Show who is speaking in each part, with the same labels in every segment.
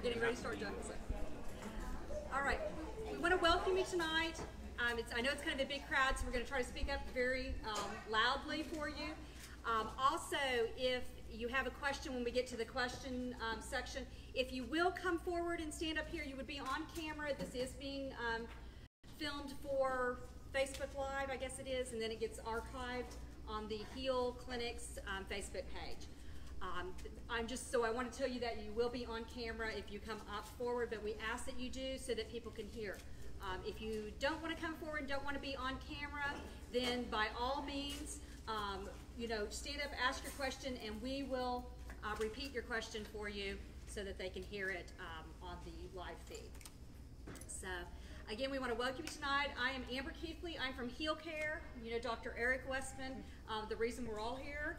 Speaker 1: we're getting ready to start so. All right, we want to welcome you tonight. Um, I know it's kind of a big crowd, so we're going to try to speak up very um, loudly for you. Um, also, if you have a question when we get to the question um, section, if you will come forward and stand up here, you would be on camera. This is being um, filmed for Facebook Live, I guess it is, and then it gets archived on the Heal Clinics um, Facebook page. Um, I'm just so I want to tell you that you will be on camera if you come up forward, but we ask that you do so that people can hear. Um, if you don't want to come forward and don't want to be on camera, then by all means, um, you know, stand up, ask your question, and we will uh, repeat your question for you so that they can hear it um, on the live feed. So. Again, we want to welcome you tonight. I am Amber Keithley. I'm from Heal Care. You know Dr. Eric Westman, um, the reason we're all here.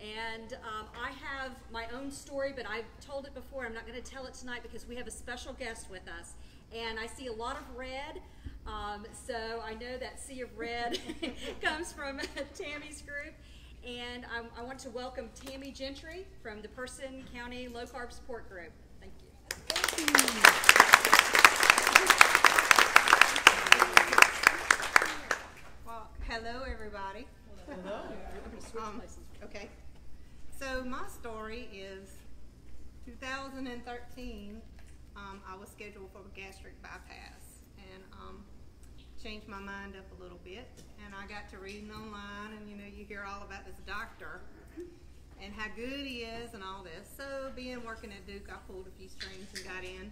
Speaker 1: And um, I have my own story, but I've told it before. I'm not going to tell it tonight because we have a special guest with us. And I see a lot of red. Um, so I know that sea of red comes from Tammy's group. And I, I want to welcome Tammy Gentry from the Person County Low Carb Support Group. Thank you. Thank you.
Speaker 2: hello everybody.
Speaker 1: Hello.
Speaker 2: Um, okay. So my story is 2013. Um, I was scheduled for a gastric bypass and um, changed my mind up a little bit. And I got to reading online, and you know, you hear all about this doctor and how good he is and all this. So being working at Duke, I pulled a few strings and got in.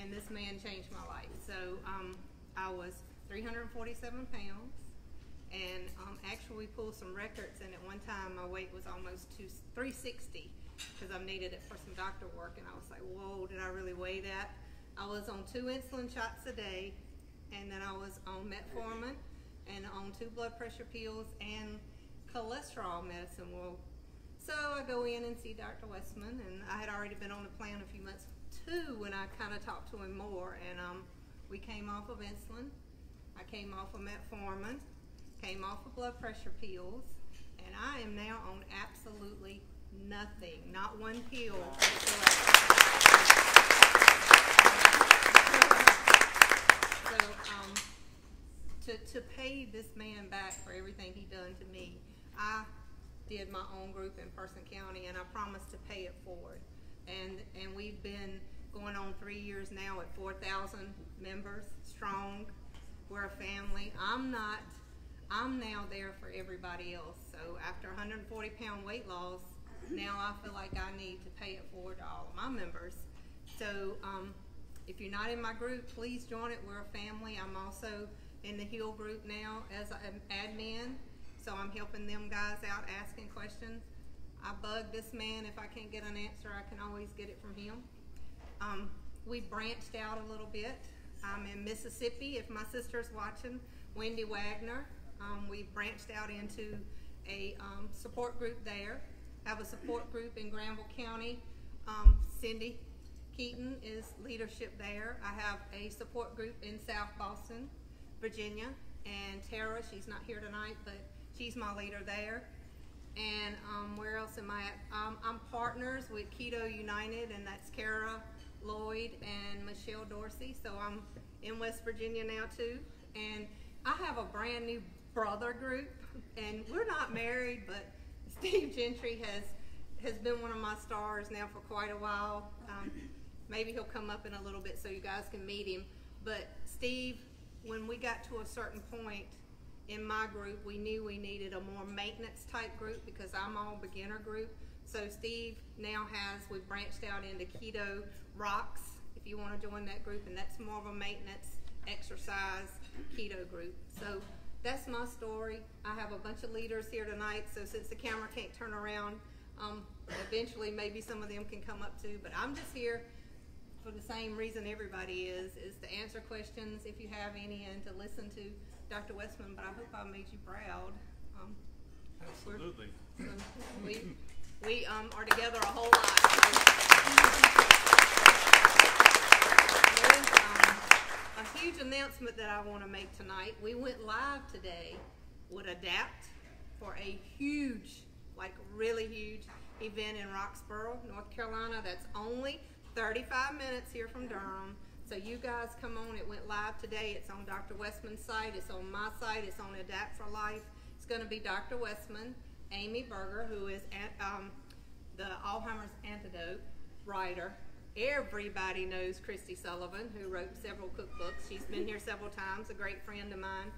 Speaker 2: And this man changed my life. So um, I was 347 pounds and um, actually pulled some records and at one time my weight was almost two, 360 because I needed it for some doctor work and I was like whoa did I really weigh that I was on two insulin shots a day and then I was on metformin and on two blood pressure pills and cholesterol medicine well so I go in and see Dr. Westman and I had already been on the plan a few months too when I kind of talked to him more and um, we came off of insulin I came off of metformin came off of blood pressure pills, and I am now on absolutely nothing, not one pill So, um, to, to pay this man back for everything he done to me, I did my own group in Person County, and I promised to pay it forward. And and we've been going on three years now at 4,000 members strong. We're a family. I'm not I'm now there for everybody else. So after 140 pound weight loss, now I feel like I need to pay it forward to all of my members. So um, if you're not in my group, please join it. We're a family. I'm also in the Heal group now as an admin. So I'm helping them guys out asking questions. I bug this man. If I can't get an answer, I can always get it from him. Um, we branched out a little bit. I'm in Mississippi. If my sister's watching, Wendy Wagner. Um, we branched out into a um, support group there. I have a support group in Granville County. Um, Cindy Keaton is leadership there. I have a support group in South Boston, Virginia. And Tara, she's not here tonight, but she's my leader there. And um, where else am I at? Um, I'm partners with Keto United, and that's Kara Lloyd and Michelle Dorsey. So I'm in West Virginia now too. And I have a brand new brother group, and we're not married, but Steve Gentry has has been one of my stars now for quite a while. Um, maybe he'll come up in a little bit so you guys can meet him. But Steve, when we got to a certain point in my group, we knew we needed a more maintenance type group because I'm all beginner group. So Steve now has, we branched out into Keto Rocks, if you want to join that group, and that's more of a maintenance exercise keto group. So that's my story. I have a bunch of leaders here tonight, so since the camera can't turn around, um, eventually maybe some of them can come up too, but I'm just here for the same reason everybody is, is to answer questions if you have any and to listen to Dr. Westman, but I hope I made you proud. Um,
Speaker 3: Absolutely.
Speaker 2: So we we um, are together a whole lot. huge announcement that I want to make tonight. We went live today with ADAPT for a huge, like really huge event in Roxboro, North Carolina. That's only 35 minutes here from Durham. So you guys come on. It went live today. It's on Dr. Westman's site. It's on my site. It's on Adapt for Life. It's going to be Dr. Westman, Amy Berger, who is at, um, the Alzheimer's antidote writer. Everybody knows Kristie Sullivan, who wrote several cookbooks. She's been here several times, a great friend of mine.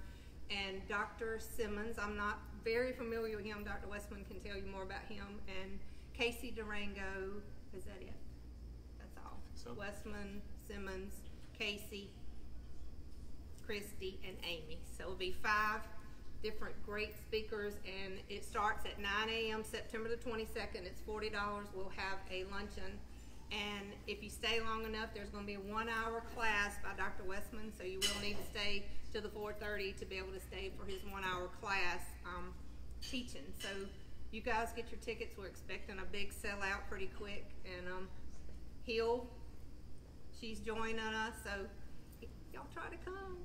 Speaker 2: And Dr. Simmons, I'm not very familiar with him. Dr. Westman can tell you more about him. And Casey Durango, is that it? That's all.
Speaker 3: So-
Speaker 2: Westman, Simmons, Casey, Kristie, and Amy. So it'll be five different great speakers, and it starts at 9 a.m. September the 22nd. It's $40. We'll have a luncheon. And if you stay long enough, there's going to be a one-hour class by Dr. Westman, so you will need to stay to the 4:30 to be able to stay for his one-hour class um, teaching. So you guys get your tickets. We're expecting a big sellout pretty quick, and um, he'll she's joining us, so y'all try to come.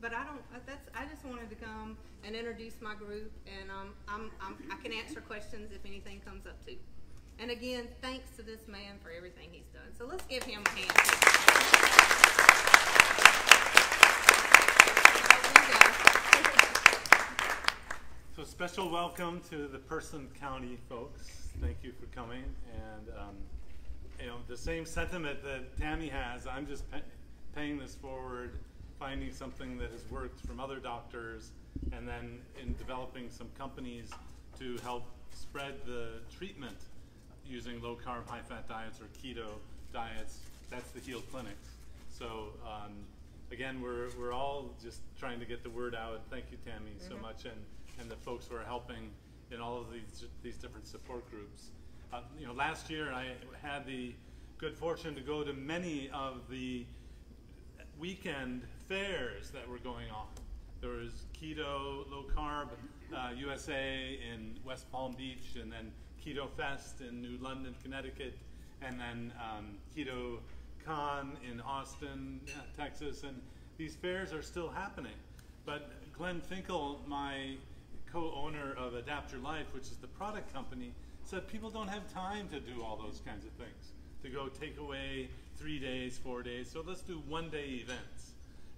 Speaker 2: But I don't. uh, That's. I just wanted to come and introduce my group, and um, I'm, I'm. I can answer questions if anything comes up too. And again, thanks to this man for everything he's done. So let's give him a hand.
Speaker 3: So special welcome to the Person County folks. Thank you for coming. And um, you know the same sentiment that Tammy has. I'm just pa- paying this forward, finding something that has worked from other doctors, and then in developing some companies to help spread the treatment using low carb, high fat diets or keto diets. That's the Heal Clinics. So um, again, we're, we're all just trying to get the word out. Thank you, Tammy, so much, and, and the folks who are helping in all of these these different support groups. Uh, you know, last year I had the good fortune to go to many of the weekend fairs that were going on. There was Keto Low Carb uh, USA in West Palm Beach, and then Keto Fest in New London, Connecticut, and then um, Keto Con in Austin, Texas, and these fairs are still happening. But Glenn Finkel, my co-owner of Adapt Your Life, which is the product company, said people don't have time to do all those kinds of things. To go take away three days, four days. So let's do one day events.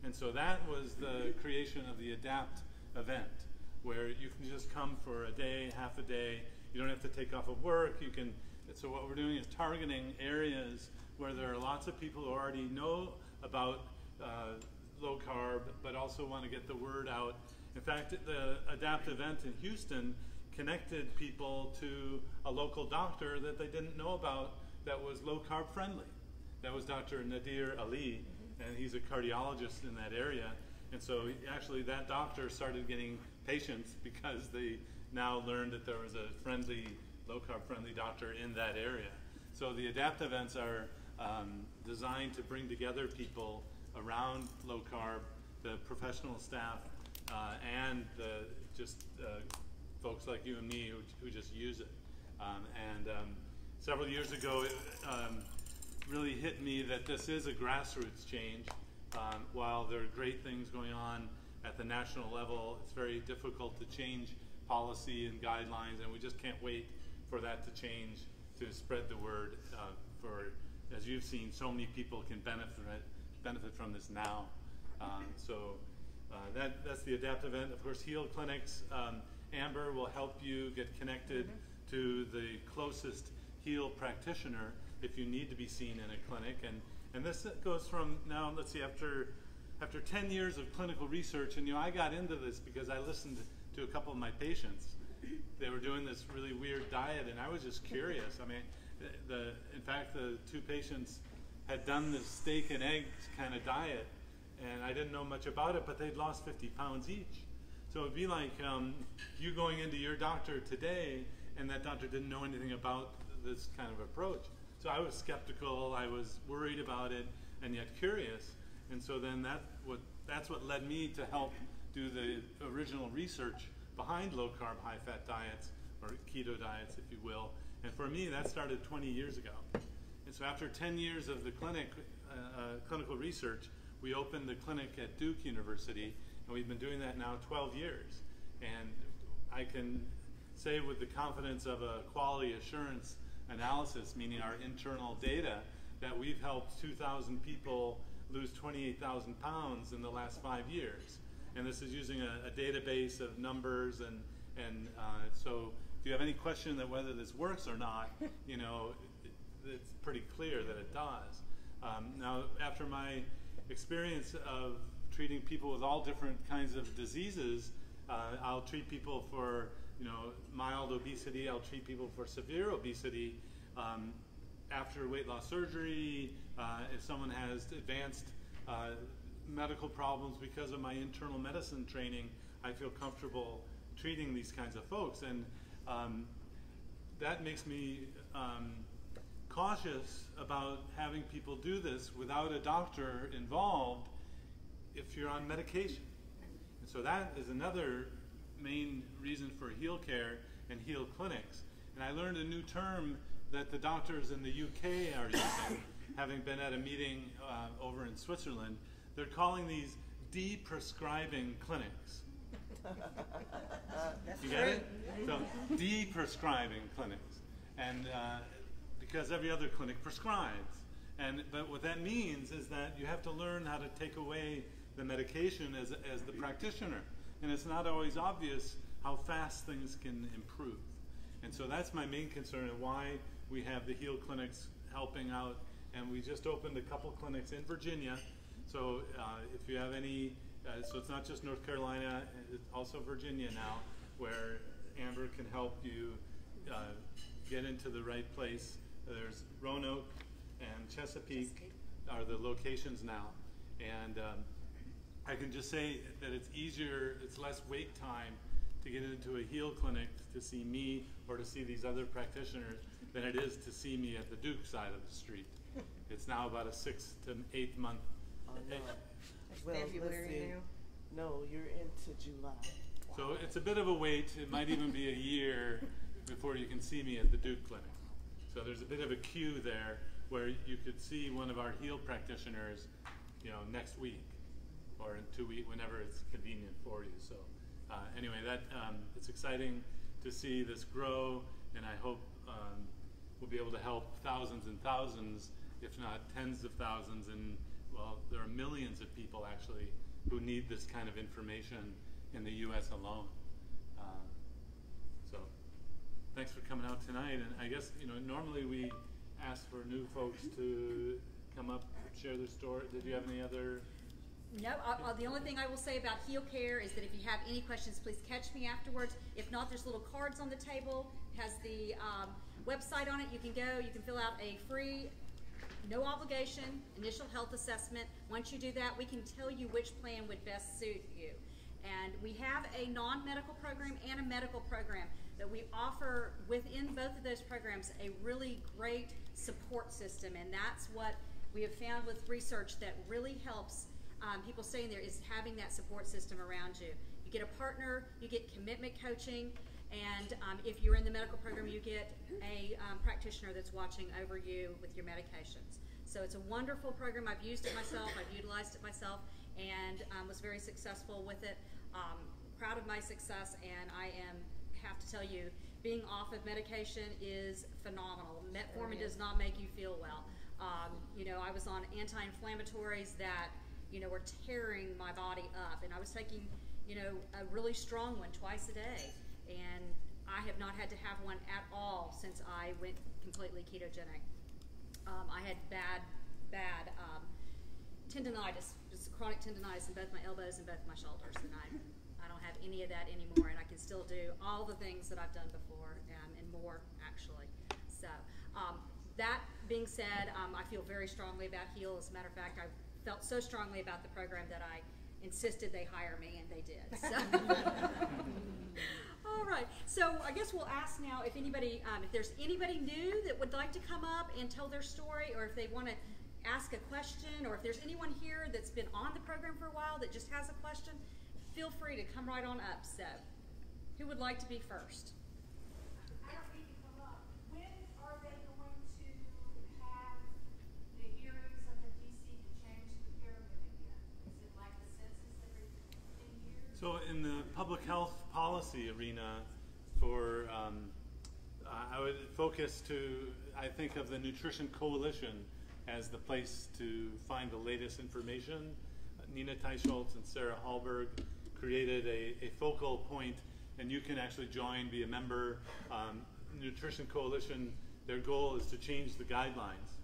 Speaker 3: And so that was the creation of the Adapt event, where you can just come for a day, half a day. You don't have to take off of work. You can. So what we're doing is targeting areas where there are lots of people who already know about uh, low carb, but also want to get the word out. In fact, the Adapt event in Houston connected people to a local doctor that they didn't know about that was low carb friendly. That was Dr. Nadir Ali, and he's a cardiologist in that area. And so actually, that doctor started getting patients because they now learned that there was a friendly, low carb friendly doctor in that area. So the ADAPT events are um, designed to bring together people around low carb, the professional staff, uh, and the just uh, folks like you and me who, who just use it. Um, and um, several years ago, it um, really hit me that this is a grassroots change. Um, while there are great things going on at the national level, it's very difficult to change policy and guidelines, and we just can't wait for that to change to spread the word. Uh, for as you've seen, so many people can benefit from benefit from this now. Um, so uh, that, that's the ADAPT event. Of course, Heal Clinics, um, Amber will help you get connected to the closest Heal practitioner if you need to be seen in a clinic. And, and this goes from now, let's see, after, after 10 years of clinical research, and you know, I got into this because I listened to a couple of my patients. They were doing this really weird diet, and I was just curious. I mean, the, the in fact, the two patients had done this steak and eggs kind of diet, and I didn't know much about it, but they'd lost 50 pounds each. So it'd be like um, you going into your doctor today, and that doctor didn't know anything about this kind of approach. So I was skeptical, I was worried about it, and yet curious. And so then that what that's what led me to help do the original research behind low carb, high fat diets, or keto diets, if you will. And for me, that started 20 years ago. And so after 10 years of the clinic, uh, uh, clinical research, we opened the clinic at Duke University, and we've been doing that now 12 years. And I can say with the confidence of a quality assurance analysis, meaning our internal data, that we've helped 2,000 people lose 28,000 pounds in the last five years. And this is using a, a database of numbers and, and uh, so if you have any question that whether this works or not, you know, it, it's pretty clear that it does. Um, now, after my experience of treating people with all different kinds of diseases, uh, I'll treat people for you know mild obesity. I'll treat people for severe obesity. Um, after weight loss surgery, uh, if someone has advanced uh, medical problems because of my internal medicine training, I feel comfortable treating these kinds of folks, and um, that makes me um, cautious about having people do this without a doctor involved if you're on medication. And so that is another main reason for Heal Care and Heal clinics. And I learned a new term that the doctors in the UK are using, having been at a meeting uh, over in Switzerland. They're calling these de-prescribing clinics. you get it? So de-prescribing clinics, and uh, because every other clinic prescribes, and but what that means is that you have to learn how to take away the medication as as the practitioner, and it's not always obvious how fast things can improve, and so that's my main concern and why we have the Heal clinics helping out, and we just opened a couple clinics in Virginia. So uh, if you have any, uh, so it's not just North Carolina, it's also Virginia now, where Amber can help you uh, get into the right place. There's Roanoke and Chesapeake are the locations now, and um, I can just say that it's easier, it's less wait time to get into a Heal clinic to see me or to see these other practitioners than it is to see me at the Duke side of the street. It's now about a six to eight month.
Speaker 4: No.
Speaker 2: It's
Speaker 4: Well,
Speaker 2: February
Speaker 4: listen,
Speaker 2: now.
Speaker 4: No, you're into July.
Speaker 3: So it's a bit of a wait. It might even be a year before you can see me at the Duke Clinic. So there's a bit of a queue there where you could see one of our heal practitioners, you know, next week or in two weeks, whenever it's convenient for you. So uh, anyway, that um, it's exciting to see this grow, and I hope um, we'll be able to help thousands and thousands, if not tens of thousands, and well, there are millions of people actually who need this kind of information in the U.S. alone. Uh, so, thanks for coming out tonight. And I guess you know normally we ask for new folks to come up, share their story. Did you have any other?
Speaker 1: No, I, I, the only thing I will say about Heal Care is that if you have any questions, please catch me afterwards. If not, there's little cards on the table, has the um, website on it. You can go, you can fill out a free, no obligation initial health assessment. Once you do that, we can tell you which plan would best suit you. And we have a non-medical program and a medical program that we offer within both of those programs a really great support system. And that's what we have found with research that really helps um, people staying there is having that support system around you. You get a partner, you get commitment coaching, and um, if you're in the medical program, you get a um, practitioner that's watching over you with your medications. So it's a wonderful program. I've used it myself, I've utilized it myself, and um, was very successful with it. Um, proud of my success, and I am have to tell you, being off of medication is phenomenal. Metformin does not make you feel well. Um, you know, I was on anti-inflammatories that you know, were tearing my body up. And I was taking, you know, a really strong one twice a day. And I have not had to have one at all since I went completely ketogenic. Um, I had bad, bad um, tendonitis, just chronic tendonitis in both my elbows and both my shoulders. And I, I don't have any of that anymore. And I can still do all the things that I've done before um, and more, actually. So, um, that being said, um, I feel very strongly about HEAL. As a matter of fact, I felt so strongly about the program that I insisted they hire me, and they did. So. All right. So I guess we'll ask now if anybody, um, if there's anybody new that would like to come up and tell their story, or if they want to ask a question, or if there's anyone here that's been on the program for a while that just has a question, feel free to come right on up. So, who would like to be first?
Speaker 3: So in the public health policy arena, for um, I would focus to I think of the Nutrition Coalition as the place to find the latest information. Nina Teicholz and Sarah Hallberg created a, a focal point, and you can actually join, be a member. Um, Nutrition Coalition, their goal is to change the guidelines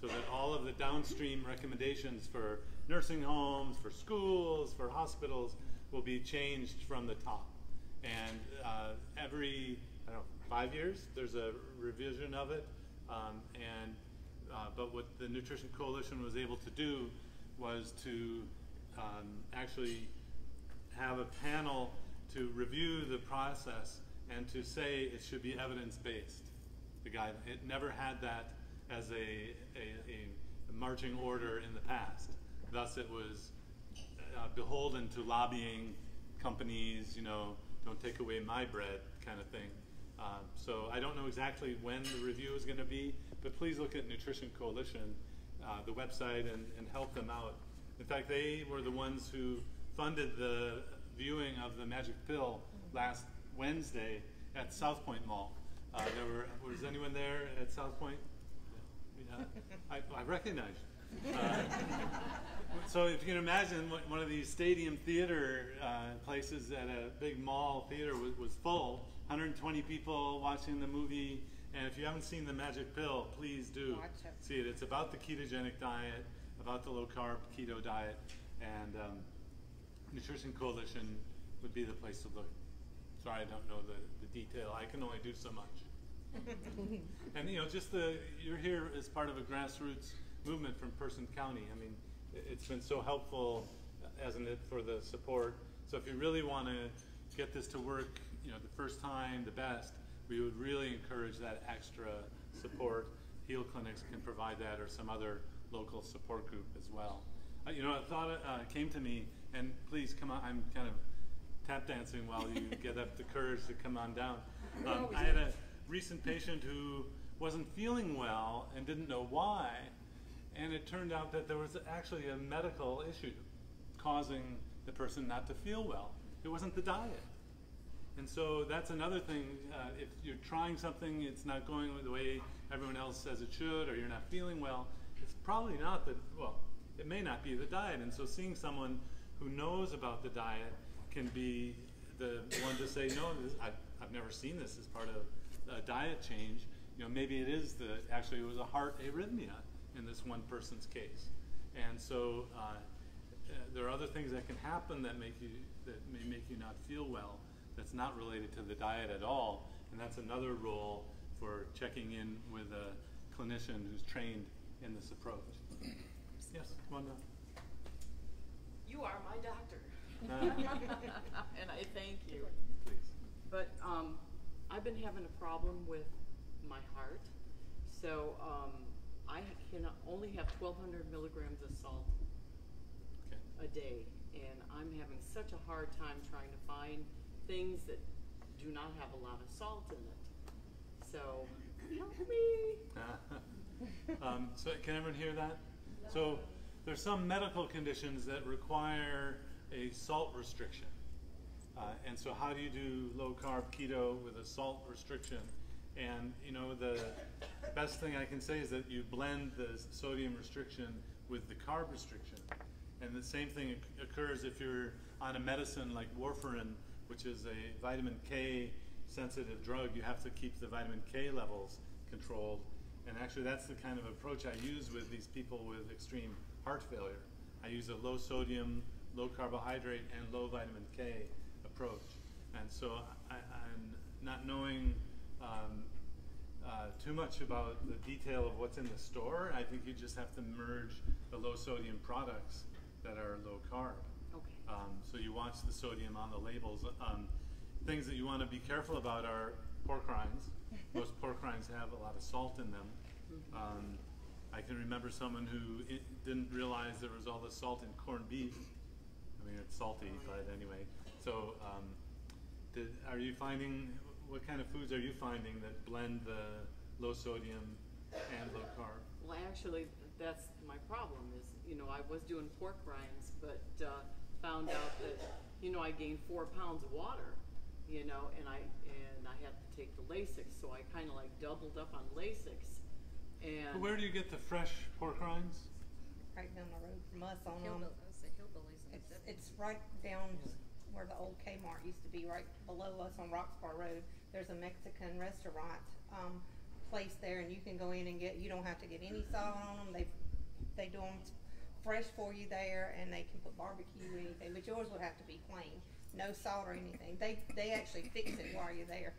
Speaker 3: so that all of the downstream recommendations for nursing homes, for schools, for hospitals will be changed from the top. And uh, every, I don't know, five years, there's a revision of it. Um, and, uh, but what the Nutrition Coalition was able to do was to um, actually have a panel to review the process and to say it should be evidence-based. The guide, it never had that as a, a, a marching order in the past. Thus, it was uh, beholden to lobbying companies, you know, don't take away my bread kind of thing. Um, so I don't know exactly when the review is going to be, but please look at Nutrition Coalition, uh, the website, and, and help them out. In fact, they were the ones who funded the viewing of the Magic Pill last Wednesday at South Point Mall. Uh, there were was anyone there at South Point? Yeah, I, I recognize. Uh, so if you can imagine, one- of these stadium theater uh, places at a big mall theater was, was full, 120 people watching the movie. And if you haven't seen The Magic Pill, please do
Speaker 2: Watch it.
Speaker 3: see it. It's about the ketogenic diet, about the low carb keto diet, and um, Nutrition Coalition would be the place to look. Sorry, I don't know the, the detail. I can only do so much. and you know, just the you're here as part of a grassroots movement from Person County. I mean, it's been so helpful, hasn't it, for the support. So if you really want to get this to work, you know, the first time, the best, we would really encourage that extra support. Heal clinics can provide that, or some other local support group as well. Uh, you know, a thought uh, came to me, and please come on. I'm kind of tap dancing while you get up the courage to come on down. Um, I had a recent patient who wasn't feeling well and didn't know why, and it turned out that there was actually a medical issue causing the person not to feel well. It wasn't the diet. And so that's another thing. Uh, if you're trying something, it's not going the way everyone else says it should, or you're not feeling well, it's probably not the, well, it may not be the diet. And so seeing someone who knows about the diet can be the one to say, no, this, I've, I've never seen this as part of a diet change. You know, maybe it is the, actually it was a heart arrhythmia in this one person's case. And so uh, uh, there are other things that can happen that make you, that may make you not feel well that's not related to the diet at all. And that's another role for checking in with a clinician who's trained in this approach. Yes, come on down.
Speaker 4: You are my doctor.
Speaker 3: Uh,
Speaker 4: and I thank you.
Speaker 3: please.
Speaker 4: But um, I've been having a problem with my heart. So um, I can only have 1,200 milligrams of salt
Speaker 3: Okay.
Speaker 4: a day. And I'm having such a hard time trying to find things that do not have a lot of salt in it. So help me.
Speaker 3: um, so can everyone hear that? So there's some medical conditions that require a salt restriction. Uh, and so how do you do low carb keto with a salt restriction? And you know the best thing I can say is that you blend the sodium restriction with the carb restriction. And the same thing occurs if you're on a medicine like warfarin, which is a vitamin K sensitive drug. You have to keep the vitamin K levels controlled. And actually, that's the kind of approach I use with these people with extreme heart failure. I use a low sodium, low carbohydrate, and low vitamin K approach. And so I, I'm not knowing um, uh, too much about the detail of what's in the store. I think you just have to merge the low sodium products that are low carb.
Speaker 4: Okay.
Speaker 3: Um, so you watch the sodium on the labels. Um, things that you want to be careful about are pork rinds. Most pork rinds have a lot of salt in them. Um, I can remember someone who didn't realize there was all this salt in corned beef. I mean, it's salty, but anyway. So, um, did, are you finding what kind of foods are you finding that blend the low sodium and low carb?
Speaker 4: Well, actually, that's my problem is, you know, I was doing pork rinds, but uh, found out that, you know, I gained four pounds of water, you know, and I and I had to take the Lasix, so I kind of like doubled up on Lasix And
Speaker 3: Where do you get the fresh pork rinds?
Speaker 2: Right down the road from us on, um,
Speaker 1: Hillbill, I say hillbillies in
Speaker 2: it's,
Speaker 1: the
Speaker 2: it's right down where the old Kmart used to be, right below us on Roxboro Road. There's a Mexican restaurant, um, place there and you can go in and get, you don't have to get any salt on them. They, they do them fresh for you there and they can put barbecue or anything, but yours would have to be plain. No salt or anything. They, they actually fix it while you're there.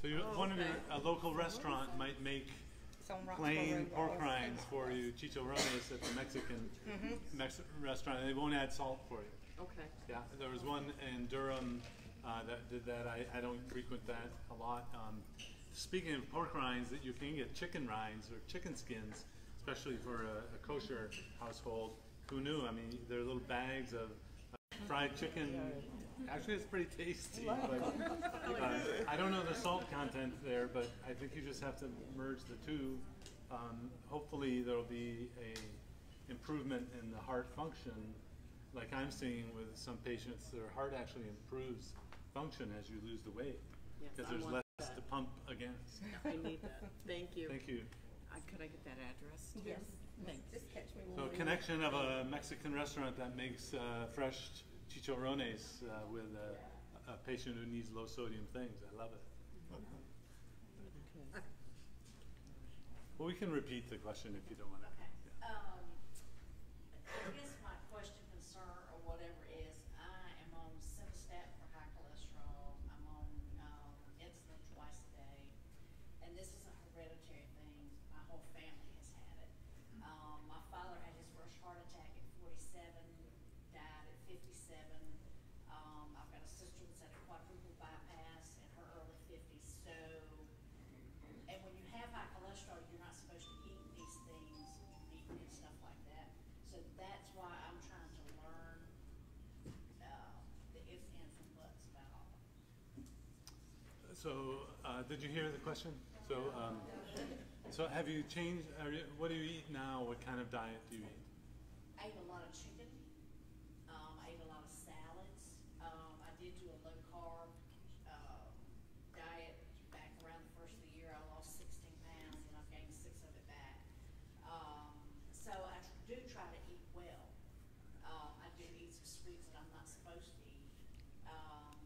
Speaker 3: So you
Speaker 4: Oh,
Speaker 3: wondering,
Speaker 4: okay.
Speaker 3: a local restaurant might make
Speaker 2: It's on Roxbar
Speaker 3: plain pork rinds for
Speaker 2: place.
Speaker 3: you, chicharrones at the Mexican
Speaker 2: Mhm.
Speaker 3: Mex- restaurant. They won't add salt for you.
Speaker 4: Okay.
Speaker 3: Yeah, there was one in Durham uh, that did that. I, I don't frequent that a lot. Um, speaking of pork rinds, that you can get chicken rinds or chicken skins, especially for a, a kosher household. Who knew? I mean, they're little bags of uh, fried chicken. Actually, it's pretty tasty. But, uh, I don't know the salt content there, but I think you just have to merge the two. Um, hopefully, there'll be a improvement in the heart function, like I'm seeing with some patients. Their heart actually improves function as you lose the weight because
Speaker 4: I
Speaker 3: there's less
Speaker 4: that.
Speaker 3: to pump against.
Speaker 4: I need that. Thank you.
Speaker 3: Thank you.
Speaker 4: Uh, could I get that address? too?
Speaker 2: Yes.
Speaker 4: Thanks.
Speaker 2: Just catch me
Speaker 3: So,
Speaker 2: we-
Speaker 3: connection of a Mexican restaurant that makes uh, fresh chicharrones uh, with a, a patient who needs low sodium things. I love it.
Speaker 4: Okay.
Speaker 3: Well, we can repeat the question if you don't want to.
Speaker 5: So, uh,
Speaker 3: did you hear the question? So, um, so have you changed? You, what do you eat now? What kind of diet do you eat?
Speaker 5: I ate a lot of chicken, um, I ate a lot of salads, um, I did do a low carb, uh, diet back around the first of the year, I lost sixteen pounds and I've gained six of it back. Um, so I tr- do try to eat well, um, I do eat some sweets that I'm not supposed to eat, um,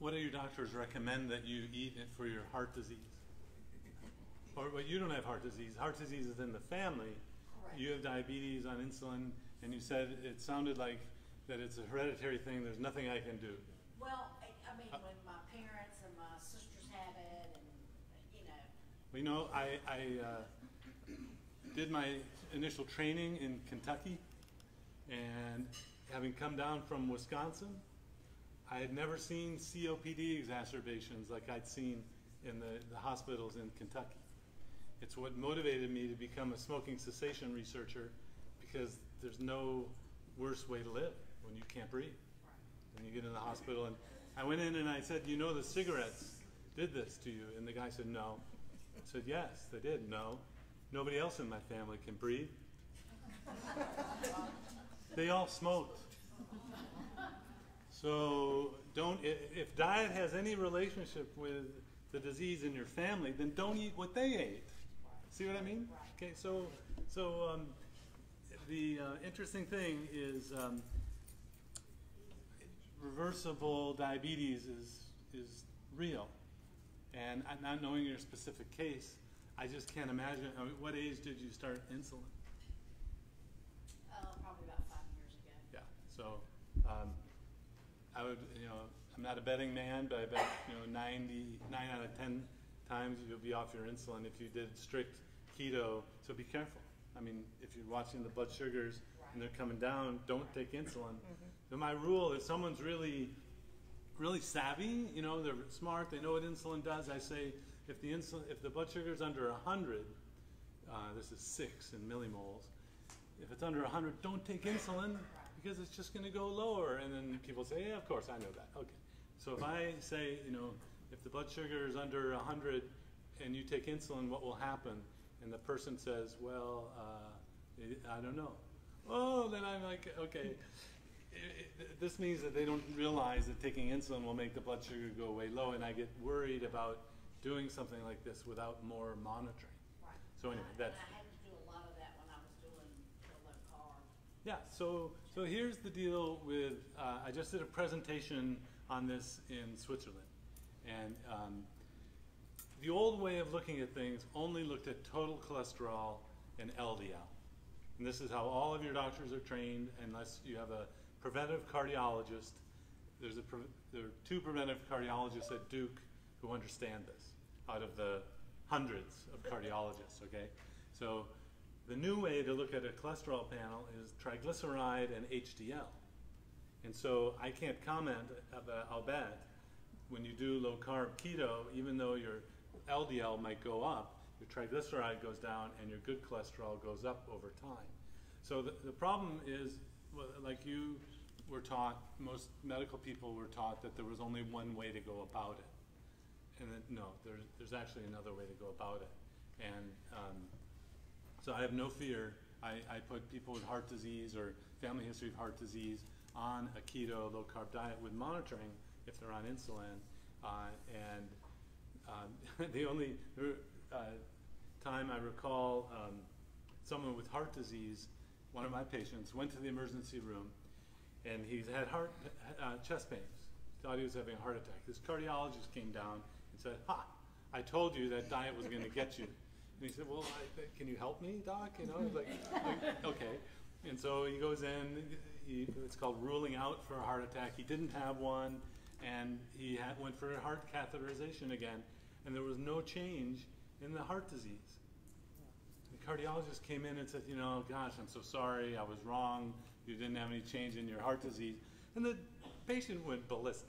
Speaker 3: What do your doctors recommend that you eat for your heart disease? Or, but you don't have heart disease. Heart disease is in the family.
Speaker 5: Correct.
Speaker 3: You have diabetes on insulin, and you said it sounded like that it's a hereditary thing. There's nothing I can do.
Speaker 5: well, I, I mean, when my parents and my sisters have it and, you know,
Speaker 3: Well, you know, I, I uh, did my initial training in Kentucky, and having come down from Wisconsin, I had never seen COPD exacerbations like I'd seen in the, the hospitals in Kentucky. It's what motivated me to become a smoking cessation researcher because there's no worse way to live when you can't breathe when you get in the hospital. And I went in and I said, You know, the cigarettes did this to you. And the guy said, No. I said, Yes, they did. No. Nobody else in my family can breathe. they all smoked. So don't, if diet has any relationship with the disease in your family, then don't eat what they ate. See what I mean? Okay, so, so um, the uh, interesting thing is um, reversible diabetes is is real, and I- not knowing your specific case, I just can't imagine. I mean, what age did you start insulin?
Speaker 5: uh, probably about five years ago.
Speaker 3: Yeah. So um, I would, you know, I'm not a betting man, but I bet you know 99 out of 10 times you'll be off your insulin if you did strict keto. So be careful. I mean, if you're watching the blood sugars and they're coming down, don't take insulin. So my rule is someone's really really savvy, you know, they're smart, they know what insulin does. I say if the insulin, if the blood sugar is under 100, uh, this is six in millimoles. If it's under 100, don't take insulin because it's just going to go lower. And then people say, yeah, of course, I know that. Okay. So if I say, you know, if the blood sugar is under 100 and you take insulin, what will happen? And the person says, well, uh, I don't know. Oh, then I'm like, okay. It- it- this means that they don't realize that taking insulin will make the blood sugar go way low, and I get worried about doing something like this without more monitoring.
Speaker 5: Right.
Speaker 3: So anyway,
Speaker 5: And
Speaker 3: that's
Speaker 5: I had to do a lot of that when I was doing the low carb.
Speaker 3: yeah. So so here's the deal with uh, I just did a presentation on this in Switzerland, and um, the old way of looking at things only looked at total cholesterol and LDL. And this is how all of your doctors are trained, unless you have a preventive cardiologist. There's a pre- there are two preventive cardiologists at Duke who understand this out of the hundreds of cardiologists. Okay, so the new way to look at a cholesterol panel is triglyceride and HDL. And so I can't comment, about, I'll bet, when you do low carb keto, even though your LDL might go up, your triglyceride goes down and your good cholesterol goes up over time. So the, the problem is, like you were taught, most medical people were taught that there was only one way to go about it. And that, no, there's, there's actually another way to go about it. And um, so I have no fear. I, I put people with heart disease or family history of heart disease on a keto, low carb diet with monitoring if they're on insulin. Uh, and um, the only uh, time I recall um, someone with heart disease, one of my patients, went to the emergency room and he's had heart, uh, chest pains. Thought he was having a heart attack. This cardiologist came down and said, "Ha! I told you that diet was going to get you." And he said, "Well, I, can you help me, doc?" You know, like, like, okay. And so he goes in. He, it's called ruling out for a heart attack. He didn't have one, and he had, went for a heart catheterization again, and there was no change in the heart disease. The cardiologist came in and said, "You know, gosh, I'm so sorry. I was wrong. You didn't have any change in your heart disease." And the patient went ballistic.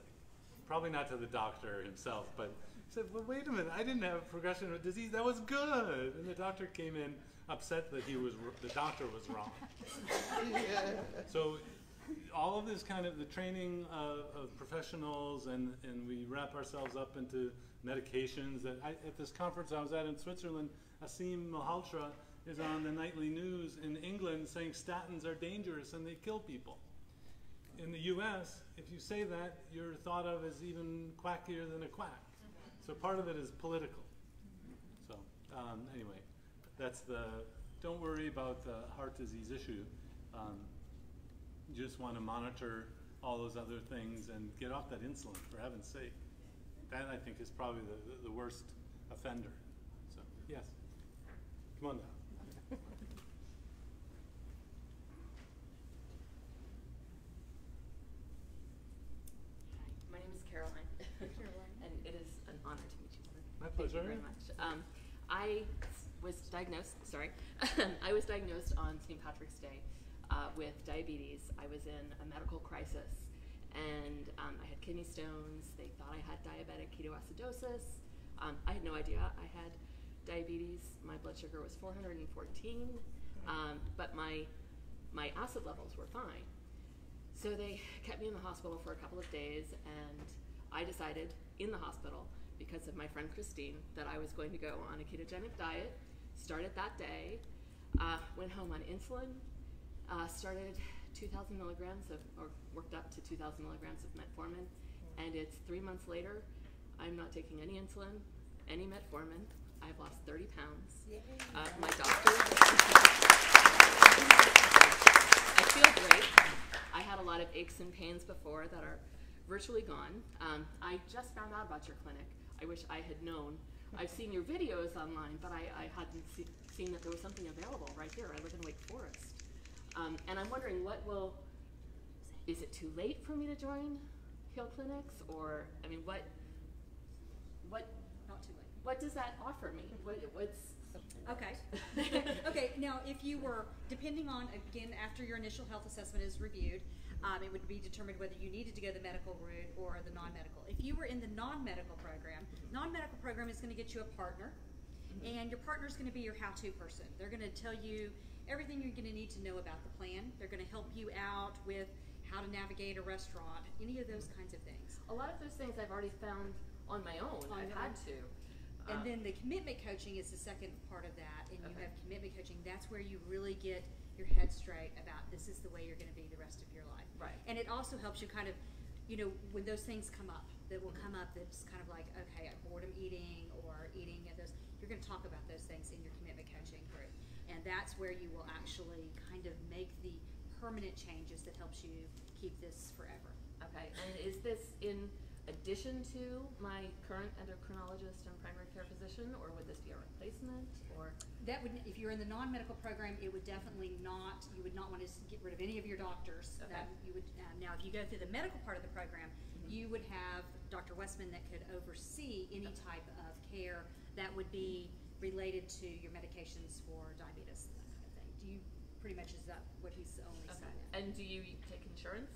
Speaker 3: Probably not to the doctor himself, but said, "Well, wait a minute. I didn't have progression of disease. That was good." And the doctor came in upset that he was the doctor was wrong. So all of this kind of the training of, of professionals and, and we wrap ourselves up into medications that I, at this conference I was at in Switzerland, Aseem Malhotra is on the nightly news in England saying statins are dangerous and they kill people. In the US, if you say that, you're thought of as even quackier than a quack. So part of it is political. So um, anyway, that's the, don't worry about the heart disease issue. Um, you just want to monitor all those other things and get off that insulin, for heaven's sake. That, I think, is probably the, the, the worst offender. So, yes. Come on down.
Speaker 6: My name is Caroline. and it is an honor to meet you. Lauren.
Speaker 3: My
Speaker 6: Thank you very much. Um, I was diagnosed, sorry, I was diagnosed on St. Patrick's Day uh, with diabetes. I was in a medical crisis and um, I had kidney stones. They thought I had diabetic ketoacidosis. Um, I had no idea I had diabetes. My blood sugar was 414, um, but my, my acid levels were fine. So they kept me in the hospital for a couple of days, and I decided in the hospital, because of my friend Christine, that I was going to go on a ketogenic diet. Started that day, uh, went home on insulin, uh, started 2,000 milligrams of, or worked up to 2,000 milligrams of metformin, and it's three months later. I'm not taking any insulin, any metformin. I've lost 30 pounds. Uh, my doctor. I feel great. I had a lot of aches and pains before that are virtually gone. Um, I just found out about your clinic. I wish I had known. I've seen your videos online, but I, I hadn't see, seen that there was something available right here. I live in Wake Forest. Um, and I'm wondering what will, is it too late for me to join Heal Clinics? Or, I mean, what, what,
Speaker 1: Not too late.
Speaker 6: what does that offer me? What, what's,
Speaker 1: Okay. okay. Now, if you were, depending on again, after your initial health assessment is reviewed, um, it would be determined whether you needed to go the medical route or the non-medical. If you were in the non-medical program, non-medical program is going to get you a partner, and your partner is going to be your how-to person. They're going to tell you everything you're going to need to know about the plan. They're going to help you out with how to navigate a restaurant, any of those kinds of things.
Speaker 6: a lot of those things I've already found on my own.
Speaker 1: On
Speaker 6: I've had
Speaker 1: own.
Speaker 6: to.
Speaker 1: And
Speaker 6: Um,
Speaker 1: then the commitment coaching is the second part of that. And you have commitment coaching. That's where you really get your head straight about this is the way you're going to be the rest of your life.
Speaker 6: Right.
Speaker 1: And it also helps you kind of, you know, when those things come up, that will come up that's kind of like, okay, boredom eating or eating at those, you're going to talk about those things in your commitment coaching group. And that's where you will actually kind of make the permanent changes that helps you keep this forever.
Speaker 6: Okay, and is this in addition to my current endocrinologist and primary care physician, or would this be a replacement, or?
Speaker 1: That would, if you're in the non-medical program, it would definitely not, you would not want to get rid of any of your doctors.
Speaker 6: Okay.
Speaker 1: That you would, um, now, if you go through the medical part of the program, you would have Dr. Westman that could oversee any type of care that would be related to your medications for diabetes, that kind of thing. Do you, pretty much is that what he's only
Speaker 6: Okay,
Speaker 1: saying?
Speaker 6: and do you take insurance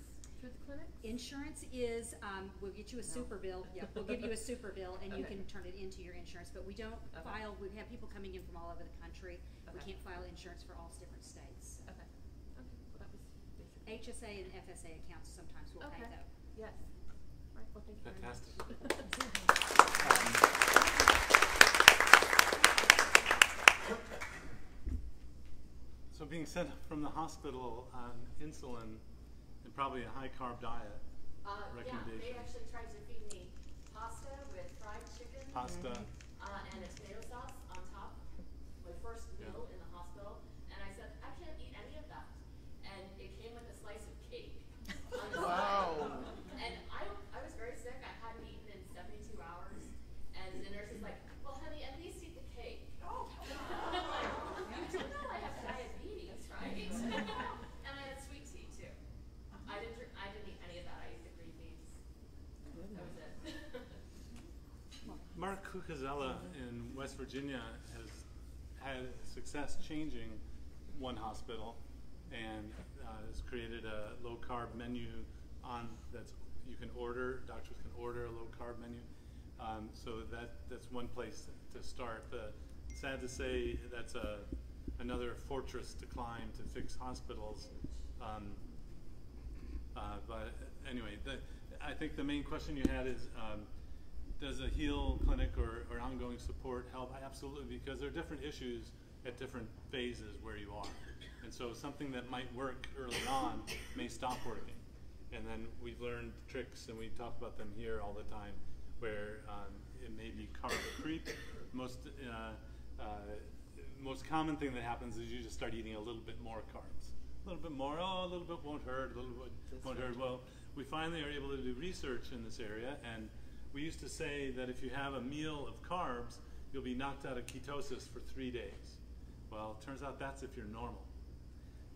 Speaker 6: through the clinic?
Speaker 1: Insurance is, um, we'll get you a super bill, yeah, we'll give you a super bill and you
Speaker 6: Okay.
Speaker 1: can turn it into your insurance, but we don't
Speaker 6: Okay.
Speaker 1: file, we have people coming in from all over the country. We
Speaker 6: Okay.
Speaker 1: can't file insurance for all different states.
Speaker 6: Okay, okay, well, that was basically.
Speaker 1: HSA and FSA accounts sometimes will pay
Speaker 6: Okay.
Speaker 1: though.
Speaker 6: Yes. All right, well, thank you very much.
Speaker 3: Fantastic. So being sent from the hospital on insulin and probably a high carb diet,
Speaker 7: Uh, yeah, they
Speaker 3: recommendation.
Speaker 7: actually tried to feed me pasta with fried chicken,
Speaker 3: pasta.
Speaker 7: uh, and a tomato sauce on top. My first
Speaker 3: Yeah.
Speaker 7: meal in the hospital, and I said, I can't eat any of that. And it came with a slice of cake on the
Speaker 4: Wow.
Speaker 7: side. And I, I was very sick, I hadn't eaten in seventy-two hours, and the nurse is like, well, honey, at least eat the cake. Oh. I'm like, you do know I have diabetes, right? And I had sweet tea too. I didn't drink, I didn't eat any of that, I ate the green beans. That was it.
Speaker 3: Mark Cucuzzella in West Virginia has had success changing one hospital and uh, has created a low carb menu on that's you can order. Doctors can order a low carb menu. Um, so that that's one place to start. The, sad to say, that's a another fortress to climb to fix hospitals. Um, uh, but anyway, the, I think the main question you had is, um, does a heal clinic or, or ongoing support help? Absolutely, because there are different issues at different phases where you are. And so something that might work early on may stop working. And then we've learned tricks, and we talk about them here all the time, where um, it may be carb creep. Most uh, uh, most common thing that happens is you just start eating a little bit more carbs. A little bit more, oh, a little bit won't hurt, a little bit won't hurt. Well, we finally are able to do research in this area, and we used to say that if you have a meal of carbs, you'll be knocked out of ketosis for three days. Well, it turns out that's if you're normal.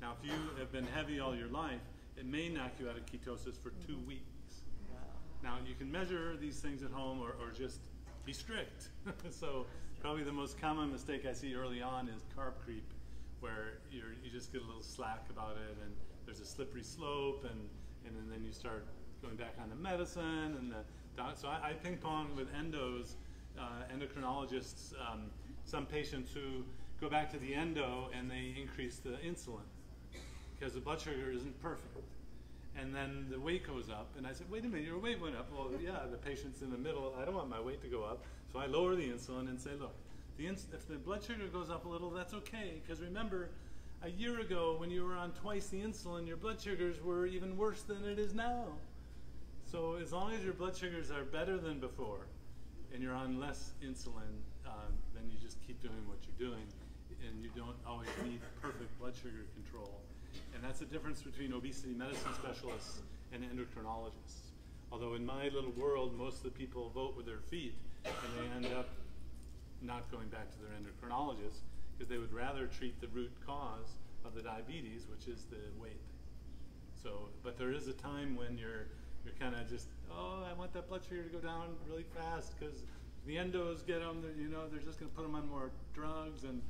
Speaker 3: Now, if you have been heavy all your life, it may knock you out of ketosis for two mm-hmm. weeks. Now, you can measure these things at home or, or just be strict. so, probably the most common mistake I see early on is carb creep, where you're, you just get a little slack about it and there's a slippery slope, and, and then, you start going back on the medicine. and the So, I, I ping pong with endos, uh, endocrinologists, um, some patients who go back to the endo and they increase the insulin because the blood sugar isn't perfect. And then the weight goes up, and I said, wait a minute, your weight went up. Well, yeah, the patient's in the middle. I don't want my weight to go up. So I lower the insulin and say, look, the if the blood sugar goes up a little, that's okay. Because remember, a year ago when you were on twice the insulin, your blood sugars were even worse than it is now. So as long as your blood sugars are better than before, and you're on less insulin, um, then you just keep doing what you're doing, and you don't always need perfect blood sugar control. And that's the difference between obesity medicine specialists and endocrinologists. Although in my little world, most of the people vote with their feet, and they end up not going back to their endocrinologist because they would rather treat the root cause of the diabetes, which is the weight. So, but there is a time when you're you're kind of just, oh, I want that blood sugar to go down really fast because the endos get them. You know, they're just going to put them on more drugs, and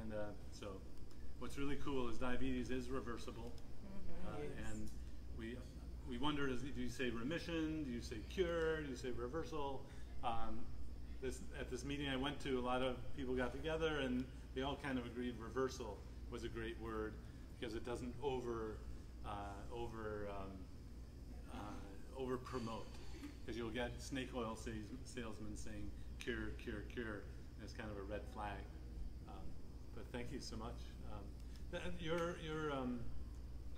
Speaker 3: and uh, so what's really cool is diabetes is reversible, uh, and we we wondered, is, do you say remission? Do you say cure? Do you say reversal? Um, this, at this meeting I went to, a lot of people got together and they all kind of agreed reversal was a great word because it doesn't over uh, over um, uh, over promote because you'll get snake oil sales, salesmen saying cure, cure, cure, and it's kind of a red flag. Um, but thank you so much. Um, your your um,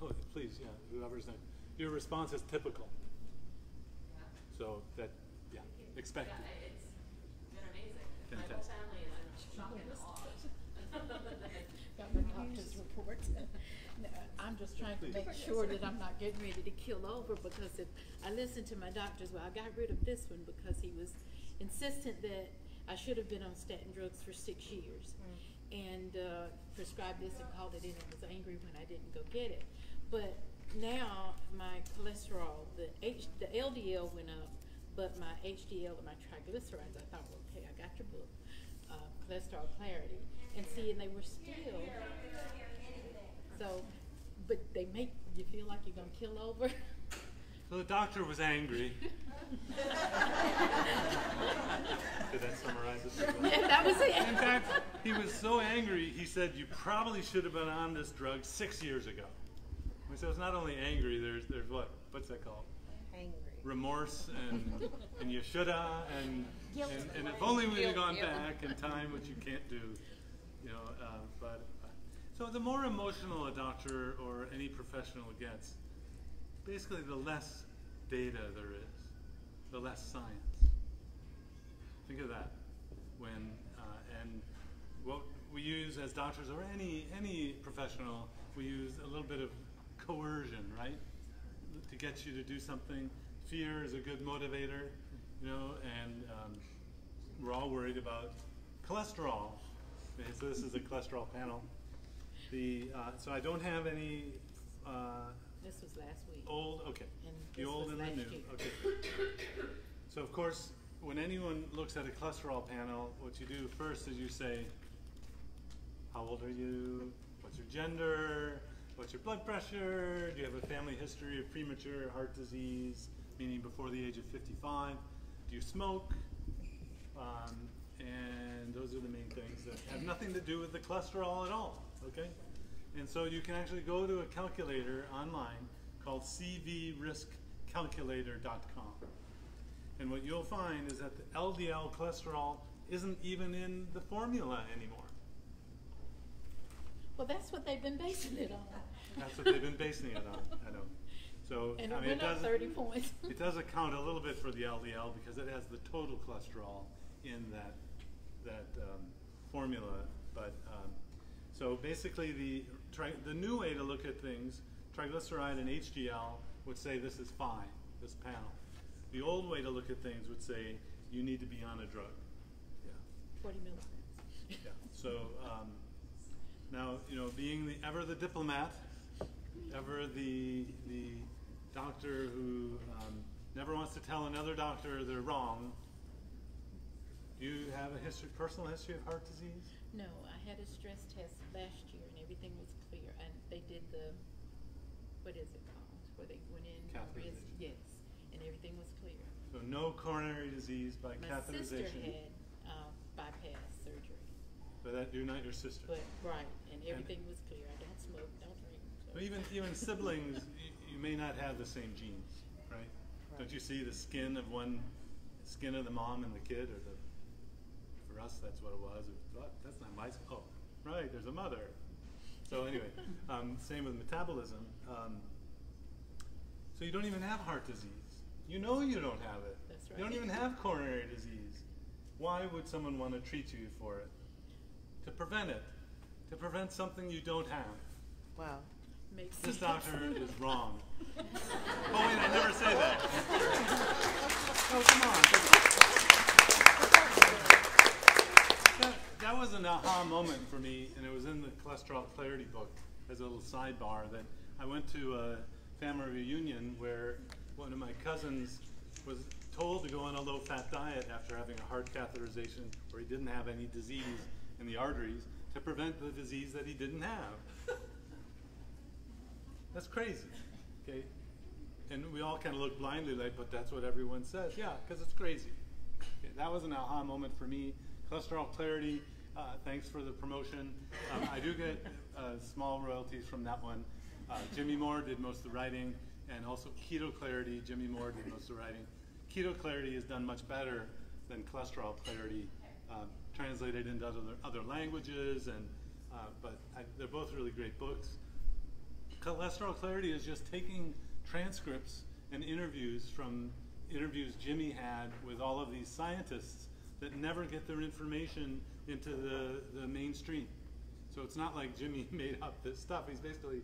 Speaker 3: oh, please, yeah, whoever's next. Your response is typical. So that, yeah, expected.
Speaker 7: Yeah, it's been amazing. My whole
Speaker 3: Fantastic.
Speaker 7: family is in
Speaker 8: got my doctor's report. I'm just trying to make sure that I'm not getting ready to kill over because if I listened to my doctors, well, I got rid of this one because he was insistent that I should have been on statin drugs for six years. And uh, prescribed this and called it in and was angry when I didn't go get it. But now my cholesterol, the H, the LDL went up, but my HDL and my triglycerides, I thought, well, okay, I got your book, uh, cholesterol clarity, and see, and they were still. So, but they make you feel like you're gonna kill over.
Speaker 3: So the doctor was angry. Did that summarize it?
Speaker 8: yeah, that was it.
Speaker 3: In fact, he was so angry, he said, You probably should have been on this drug six years ago. So it's not only angry, there's, there's what? What's that called?
Speaker 2: Angry.
Speaker 3: Remorse and, and you shoulda, and, and, and if only we had gone back in time, which you can't do. You know, uh, but so the more emotional a doctor or any professional gets, basically the less data there is, the less science. Think of that. When uh, and what we use as doctors or any any professional, we use a little bit of coercion, right, to get you to do something. Fear is a good motivator, you know, and um, we're all worried about cholesterol. Okay, so this is a cholesterol panel. The uh, so I don't have any. Uh,
Speaker 8: This was last week.
Speaker 3: Old, okay.
Speaker 8: And
Speaker 3: The
Speaker 8: this
Speaker 3: old
Speaker 8: was
Speaker 3: and the
Speaker 8: last
Speaker 3: new,
Speaker 8: year.
Speaker 3: okay. So of course, when anyone looks at a cholesterol panel, what you do first is you say, how old are you? What's your gender? What's your blood pressure? Do you have a family history of premature heart disease, meaning before the age of 55? Do you smoke? Um, and those are the main things that have nothing to do with the cholesterol at all, okay? And so you can actually go to a calculator online called cvriskcalculator.com. And what you'll find is that the LDL cholesterol isn't even in the formula anymore.
Speaker 8: Well, that's what they've been basing it on.
Speaker 3: That's what they've been basing it on, I know. So,
Speaker 8: And
Speaker 3: I mean,
Speaker 8: went
Speaker 3: it
Speaker 8: up
Speaker 3: does,
Speaker 8: thirty points.
Speaker 3: it does account a little bit for the LDL because it has the total cholesterol in that, that um, formula. But, so basically the, tri- the new way to look at things, triglyceride and HDL would say this is fine, this panel. The old way to look at things would say you need to be on a drug. Yeah.
Speaker 8: Forty milligrams.
Speaker 3: Yeah. So um, now, you know, being the, ever the diplomat, ever the the doctor who um, never wants to tell another doctor they're wrong. Do you have a history, personal history of heart disease?
Speaker 8: No, I had a stress test last year and everything was clear, and they did the, what is it called, where they went in.
Speaker 3: Catheterization.
Speaker 8: Yes, and everything was clear.
Speaker 3: So no coronary disease by
Speaker 8: My sister
Speaker 3: catheterization.
Speaker 8: had, uh, bypass surgery,
Speaker 3: But that you're not your sister.
Speaker 8: but, right, and everything was clear. I don't smoke, don't drink, so.
Speaker 3: But even even siblings, you, you may not have the same genes, right? Don't you see the skin of one skin of the mom and the kid, or the for us that's what it was. It was "Oh, that's not my skin. Oh, right, there's a mother. So anyway, um, same with metabolism. Um, so you don't even have heart disease. You know you don't have it.
Speaker 8: That's
Speaker 3: You don't even have coronary disease. Why would someone want to treat you for it? To prevent it. To prevent something you don't have.
Speaker 2: Wow.
Speaker 8: Makes
Speaker 3: This doctor is wrong. oh wait, I never say that. Oh come on. That, was an aha moment for me, and it was in the cholesterol clarity book as a little sidebar that I went to a family reunion where one of my cousins was told to go on a low-fat diet after having a heart catheterization where he didn't have any disease in the arteries to prevent the disease that he didn't have. That's crazy, okay? And we all kind of look blindly like, but that's what everyone says. Yeah, because it's crazy. Okay, that was an aha moment for me. Cholesterol Clarity, uh, thanks for the promotion. Um, I do get uh, small royalties from that one. Uh, Jimmy Moore did most of the writing, and also Keto Clarity, Jimmy Moore did most of the writing. Keto Clarity is done much better than Cholesterol Clarity, um, translated into other, other languages, and uh, but I, they're both really great books. Cholesterol Clarity is just taking transcripts and interviews from interviews Jimmy had with all of these scientists that never get their information into the, the mainstream. So it's not like Jimmy made up this stuff. He's basically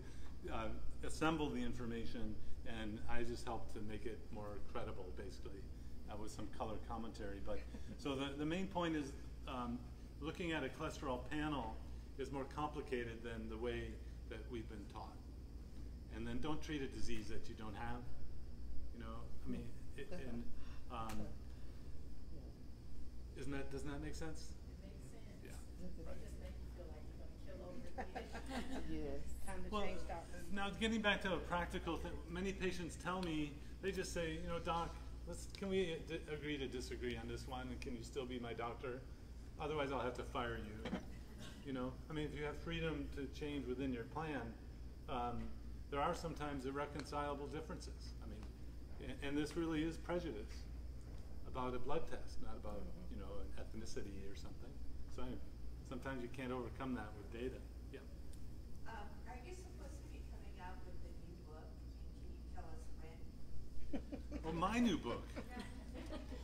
Speaker 3: uh, assembled the information, and I just helped to make it more credible, basically, uh, with some color commentary. But so the, the main point is um, looking at a cholesterol panel is more complicated than the way that we've been taught. And then don't treat a disease that you don't have. You know, I mean, it, and um, isn't that doesn't that make sense? Well,
Speaker 9: change doctors.
Speaker 3: now getting back to a practical thing, many patients tell me they just say, you know, doc, let's can we d- agree to disagree on this one, and can you still be my doctor? Otherwise, I'll have to fire you. You know, I mean, if you have freedom to change within your plan, um, there are sometimes irreconcilable differences. I mean, and, and this really is prejudice about a blood test, not about you know an ethnicity or something. So anyway, sometimes you can't overcome that with data. Yeah.
Speaker 10: Um, are you supposed to be coming out with a new book? Can you tell us when?
Speaker 3: Well, my new book.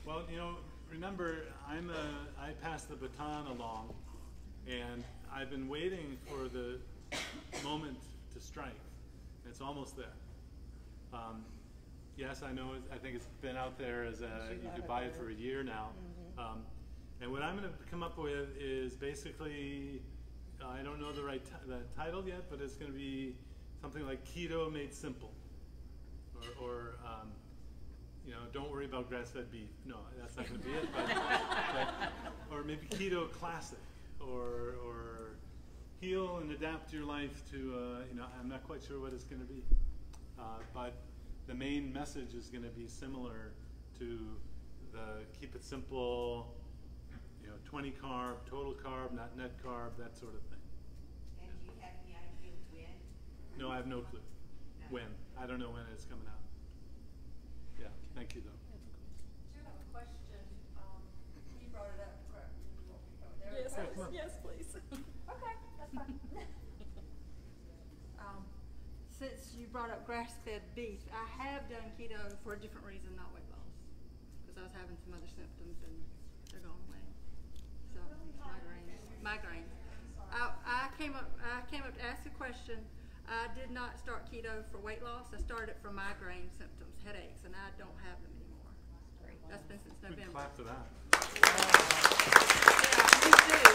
Speaker 3: Well, you know, remember, I'm a, I passed the baton along, and I've been waiting for the moment to strike. It's almost there. Um, yes, I know. it- I think it's been out there as a you could buy it for a year now. Um, and what I'm going to come up with is basically, I don't know the right the title yet, but it's going to be something like Keto Made Simple, or, or um, you know, don't worry about grass-fed beef. No, that's not going to be it. But, but, or maybe keto classic, or or heal and adapt your life to. Uh, you know, I'm not quite sure what it's going to be, uh, but the main message is going to be similar to the keep it simple. You know, 20 carb, total carb, not net carb, that sort of thing.
Speaker 10: And do you have any idea when?
Speaker 3: No, I have no clue. When? I don't know when it's coming out. Yeah, thank you though.
Speaker 11: Do you have a question? Um, you brought it up, correct? You won't be coming there.
Speaker 8: Yes,
Speaker 3: Yeah, come on.
Speaker 8: yes, please.
Speaker 11: Okay, that's fine.
Speaker 9: Um, since you brought up grass-fed beef, I have done keto for a different reason, not weight loss, because I was having some other symptoms and they're going away. So migraines, migraines. I, I came up, I came up to ask a question. I did not start keto for weight loss. I started for migraine symptoms, headaches, and I don't have them anymore. That's been since
Speaker 3: We
Speaker 9: November.
Speaker 3: clap for that.
Speaker 9: Yeah. They're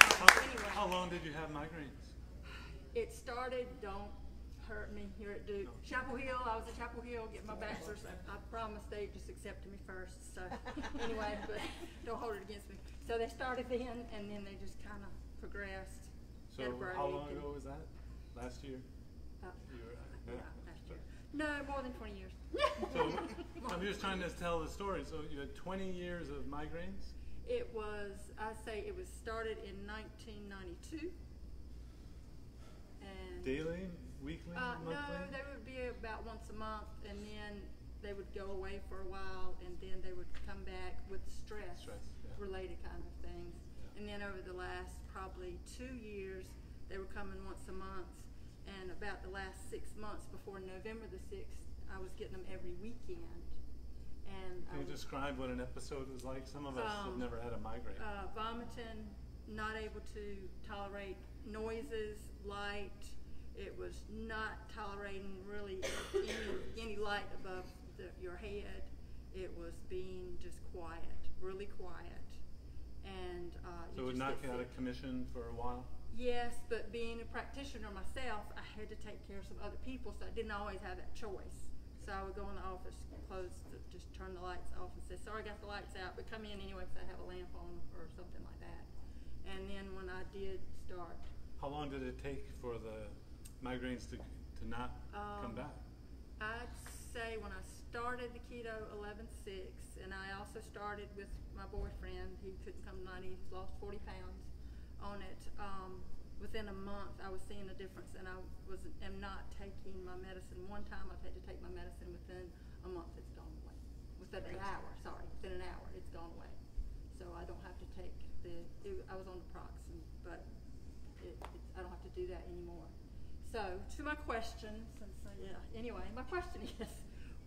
Speaker 9: not
Speaker 3: How.
Speaker 9: Anyway.
Speaker 3: how long did you have migraines?
Speaker 9: It started, don't hurt me here at Duke. Chapel Hill, I was at Chapel Hill getting my bachelor's. I promised they just accepted me first, so anyway, but don't hold it against me. So they started then, and then they just kind of progressed.
Speaker 3: So
Speaker 9: Had a break
Speaker 3: how long
Speaker 9: and-
Speaker 3: ago was that? Last year?
Speaker 9: Uh,
Speaker 3: You were,
Speaker 9: yeah, last year. No, more than twenty years.
Speaker 3: So I'm just trying to tell the story. So you had 20 years of migraines?
Speaker 9: It was, I say it was started in nineteen ninety-two. And.
Speaker 3: Daily, weekly,
Speaker 9: Uh, no, they would be about once a month, and then they would go away for a while, and then they would come back with stress,
Speaker 3: Stress, yeah.
Speaker 9: related kind of things.
Speaker 3: Yeah.
Speaker 9: And then over the last probably two years, they were coming once a month, and about the last six months before November the sixth, I was getting them every weekend. And I
Speaker 3: Can you
Speaker 9: was
Speaker 3: describe what an episode was like? Some of us have
Speaker 9: Um,
Speaker 3: never had a migraine.
Speaker 9: uh, vomiting, not able to tolerate noises, light. It was not tolerating really any, any light above the, your head. It was being just quiet, really quiet, and uh,
Speaker 3: so would knock you out of commission for a while?
Speaker 9: Yes, but being a practitioner myself, I had to take care of some other people, so I didn't always have that choice. So I would go in the office, close, the, just turn the lights off and say, sorry, I got the lights out, but come in anyway because I have a lamp on or something like that. And then when I did start,
Speaker 3: How long did it take for the migraines to, to not come
Speaker 9: Um,
Speaker 3: back?
Speaker 9: I'd say when I started the keto 11.6, and I also started with my boyfriend, he couldn't come to 90, he's lost 40 pounds on it. Um, within a month, I was seeing a difference, and I was am not taking my medicine. One time, I've had to take my medicine within a month, it's gone away. Within an hour, sorry, within an hour, it's gone away. So I don't have to take the. It, I was on the Proxen, but it, it's, I don't have to do that anymore. So to my question, since uh, yeah, anyway, my question is,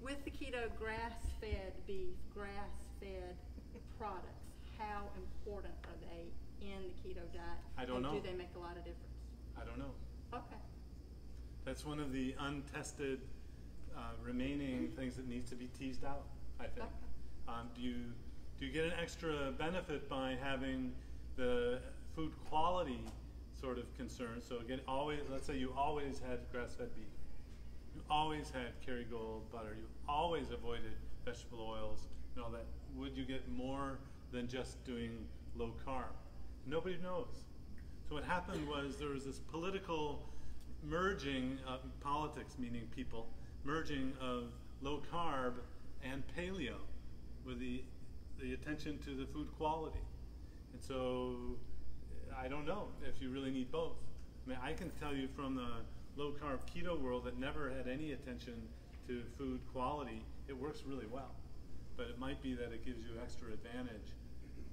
Speaker 9: with the keto grass-fed beef, grass-fed products, how important are they in the keto diet?
Speaker 3: I don't
Speaker 9: and
Speaker 3: know.
Speaker 9: do they make a lot of difference?
Speaker 3: I don't know.
Speaker 9: Okay.
Speaker 3: That's one of the untested uh, remaining things that needs to be teased out. I think.
Speaker 9: Okay.
Speaker 3: Um, do you do you get an extra benefit by having the food quality sort of concern? So again, always let's say you always had grass-fed beef, you always had Kerrygold butter, you always avoided vegetable oils and all that. Would you get more than just doing low carb? Nobody knows. So what happened was there was this political merging of politics, meaning people, merging of low carb and paleo with the, the attention to the food quality. And so I don't know if you really need both. I mean, I can tell you from the low carb keto world that never had any attention to food quality, it works really well. But it might be that it gives you extra advantage,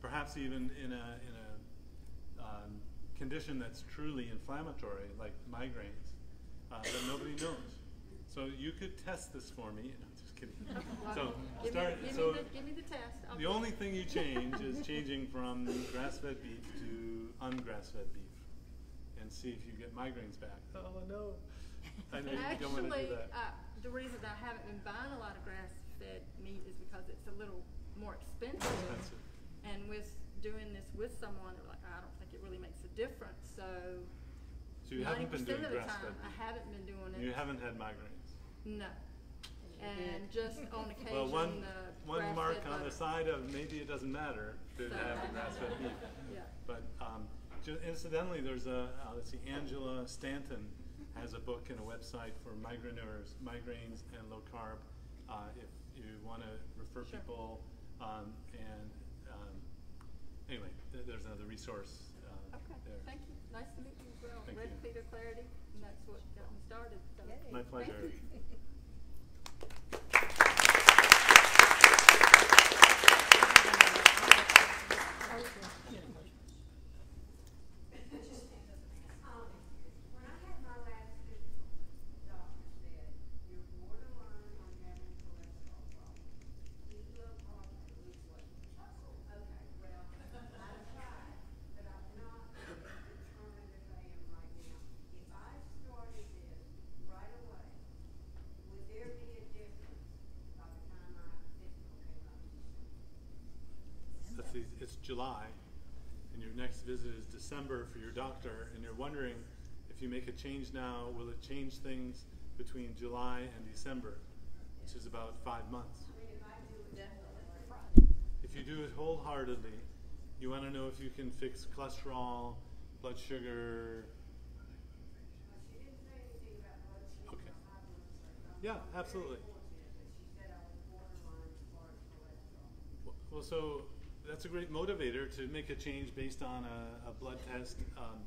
Speaker 3: perhaps even in a, in a um, condition that's truly inflammatory, like migraines, uh, that nobody knows. So you could test this for me. No, just kidding. So
Speaker 9: Give
Speaker 3: start.
Speaker 9: me, give,
Speaker 3: so
Speaker 9: me the, give me the test. I'll
Speaker 3: the only thing you change is changing from grass-fed beef to ungrass-fed beef, and see if you get migraines back. Oh no! I know you don't want to
Speaker 9: Actually,
Speaker 3: do that.
Speaker 9: uh, the reason I haven't been buying a lot of grass-fed meat is because it's a little more expensive.
Speaker 3: Expensive.
Speaker 9: And with doing this with someone, they're like, I don't think it really makes a difference. So
Speaker 3: So you haven't been
Speaker 9: 90%
Speaker 3: doing
Speaker 9: of the
Speaker 3: grass-fed
Speaker 9: time, I
Speaker 3: beef.
Speaker 9: haven't been doing it.
Speaker 3: You haven't had migraines.
Speaker 9: No. And just on occasion,
Speaker 3: Well, one
Speaker 9: the
Speaker 3: one
Speaker 9: grass-fed
Speaker 3: mark on the side of maybe it doesn't matter to
Speaker 9: So-
Speaker 3: have grass-fed beef.
Speaker 9: Yeah.
Speaker 3: But um, ju- incidentally, there's a uh, let's see, Angela Stanton has a book and a website for migraineurs, migraines, and low carb. Uh, if you want to refer
Speaker 9: Sure.
Speaker 3: people, um, and um, anyway, th- there's another resource uh,
Speaker 9: Okay,
Speaker 3: there.
Speaker 9: thank you. Nice to meet you as well.
Speaker 3: Thank
Speaker 9: Red
Speaker 3: you.
Speaker 9: Keto Clarity, and that's what got me started. So.
Speaker 3: My pleasure.
Speaker 9: you.
Speaker 10: Um, when I had my last physical, the doctor said, you're borderline on having cholesterol problems. Eat low carb and lose weight. Okay, well, I've tried, but I'm not as determined as I am right now. If I started this right away, would there be a difference by the time my physical came up?
Speaker 3: Let's see, it's July, and your next visit is December for your doctor, and you're wondering if you make a change now, will it change things between July and December, which is about five months. If you do it wholeheartedly, you want to know if you can fix cholesterol, blood sugar.
Speaker 10: She didn't say anything about blood sugar
Speaker 3: Okay.
Speaker 10: or high blood pressure. I'm
Speaker 3: Yeah, absolutely.
Speaker 10: fortunate that she said I was borderline as far as cholesterol.
Speaker 3: Well, so that's a great motivator to make a change based on a, a blood test. Um,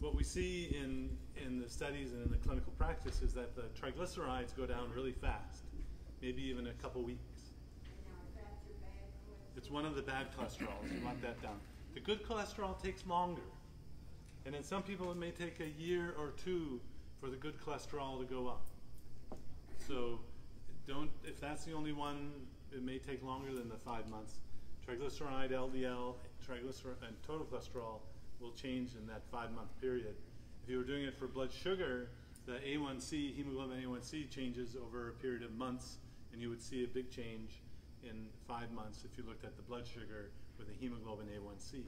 Speaker 3: what we see in, in the studies and in the clinical practice is that the triglycerides go down really fast, maybe even a couple weeks. It's one of the bad cholesterols. You want that down. The good cholesterol takes longer. And in some people, it may take a year or two for the good cholesterol to go up. So don't, if that's the only one, it may take longer than the five months. Triglyceride, LDL, triglyceride, and total cholesterol will change in that five month period. If you were doing it for blood sugar, the A1C, hemoglobin A1C changes over a period of months, and you would see a big change in five months if you looked at the blood sugar with the hemoglobin A1C.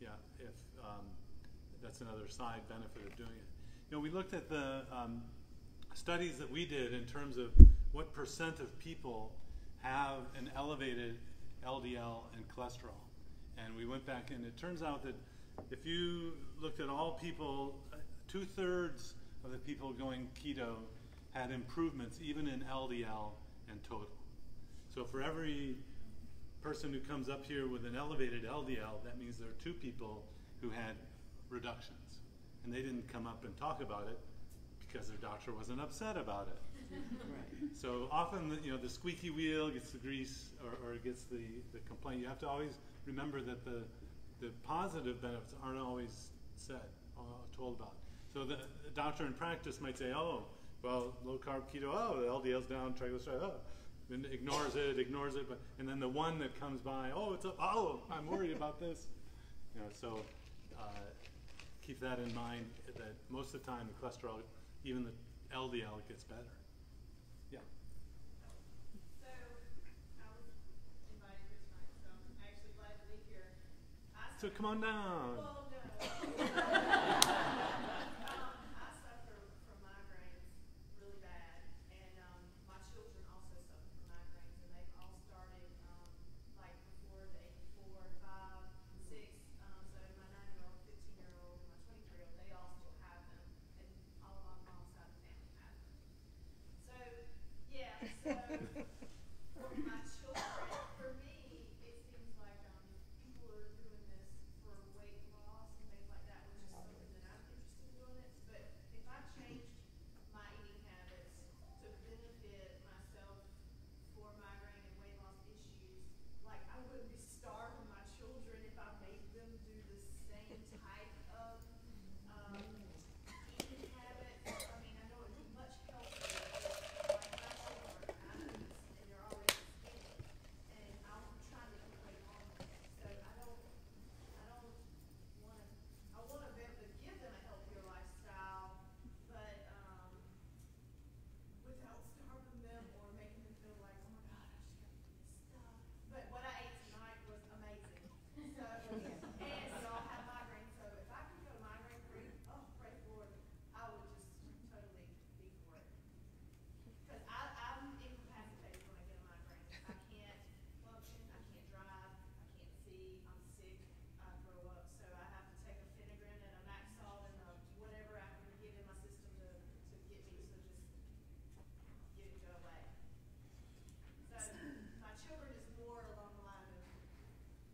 Speaker 3: Yeah, if um, that's another side benefit of doing it. You know, we looked at the um, studies that we did in terms of what percent of people have an elevated LDL and cholesterol. And we went back, and it turns out that if you looked at all people, uh, two thirds of the people going keto had improvements even in LDL and total. So for every person who comes up here with an elevated LDL, that means there are two people who had reductions. And they didn't come up and talk about it because their doctor wasn't upset about it. So often, the, you know, the squeaky wheel gets the grease or, or gets the, the complaint. You have to always remember that the, the positive benefits aren't always said, uh, told about. So the, the doctor in practice might say, oh, well, low carb keto, oh, the LDL's down, triglycerides, oh, and ignores it, ignores it, but and then the one that comes by, oh, it's up, oh, I'm worried about this. You know, so uh, keep that in mind. That most of the time, the cholesterol, even the LDL, gets better. Yeah.
Speaker 12: So, I was invited here tonight, so I'm actually glad to be here. I
Speaker 3: So come on down.
Speaker 12: Well, no. um, I suffer from migraines really bad, and um, my children also suffer from migraines, and they've all started um, like before the age of four, five, six. Um, so my nine-year-old, fifteen-year-old, and my twenty-three-year-old, they all still have them, and all of my mom's side of the family has them. So, yeah, so for my children, for me, it seems like um, people are doing this for weight loss and things like that, which is something that I'm interested in doing it. But if I changed my eating habits to benefit myself for migraine and weight loss issues, like I wouldn't be starving my children if I made them do the same type of um, eating habits. I mean, I know it'd be much healthier. but, Like my children are athletes and they're already skinny, and I'm trying to keep weight on them. So I don't, I don't wanna, I wanna be able to give them a healthier lifestyle, but, um, without starving them or making them feel like, oh my God, I just gotta eat this stuff. But what I ate tonight was amazing. So, and we all have migraines, so if I could go migraine free, oh, praise the Lord, I would just totally be for it. Cause I, I'm incapacitated when I get a migraine. I can't function, I can't drive, I can't see, I'm sick, I throw up. So I have to take a Phenergan and a Maxalt and a whatever I can get in my system to, to get me to just get it go away. So my children is more along the line of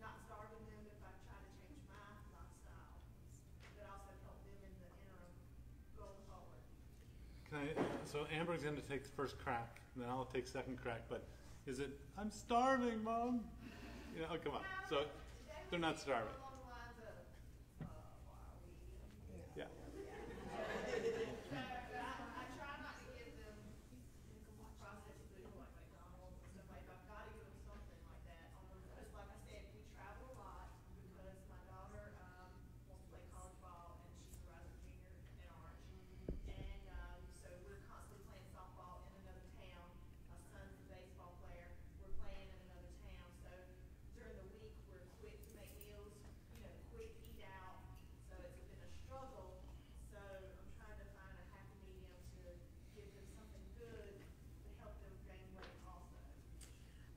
Speaker 12: not starving them if I try to change my lifestyle, but also help them in the interim going forward.
Speaker 3: Can I, so Amber's going to take the first crack, and then I'll take second crack. But is it? I'm starving, mom. You know, oh, come on. So they're not starving.
Speaker 12: Along the lines of, uh, why are we eating?
Speaker 3: Yeah.
Speaker 12: So, but I, I try not to give them processed food like McDonald's and stuff like that. I've gotta give them something like that on the, because like I said, we travel a lot because my daughter, um, wants to play college ball and she's a rising junior in Orange. And, um, so we're constantly playing softball in another town. My son's a baseball player. We're playing in another town. So during the week, we're quick to make meals, you know, quick eat out. So it's been a struggle. So I'm trying to find a happy medium to give them something good to help them gain weight also.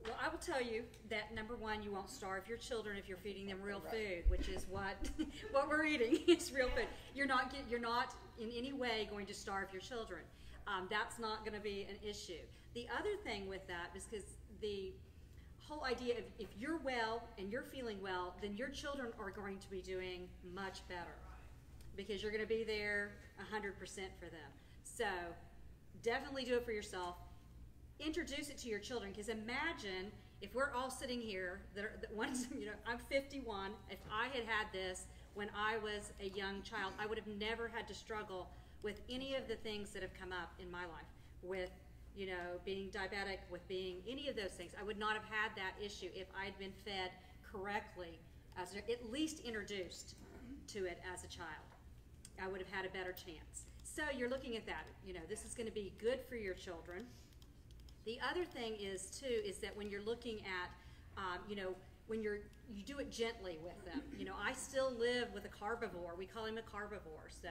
Speaker 1: Well, I will tell you that number one, you won't starve your children if you're feeding them real food, which is what what we're eating. It's real food. You're not get, you're not in any way going to starve your children. Um, that's not going to be an issue. The other thing with that is because the whole idea of if you're well and you're feeling well, then your children are going to be doing much better because you're going to be there 100% for them. So definitely do it for yourself. Introduce it to your children because imagine if we're all sitting here, that, one's, you know, I'm 51. If I had had this when I was a young child, I would have never had to struggle with any of the things that have come up in my life with you know, being diabetic, with being any of those things. I would not have had that issue if I had been fed correctly, as at least introduced to it as a child. I would have had a better chance. So you're looking at that. You know, this is going to be good for your children. The other thing is too is that when you're looking at, um, you know, when you're you do it gently with them. You know, I still live with a carbivore. We call him a carbivore. So,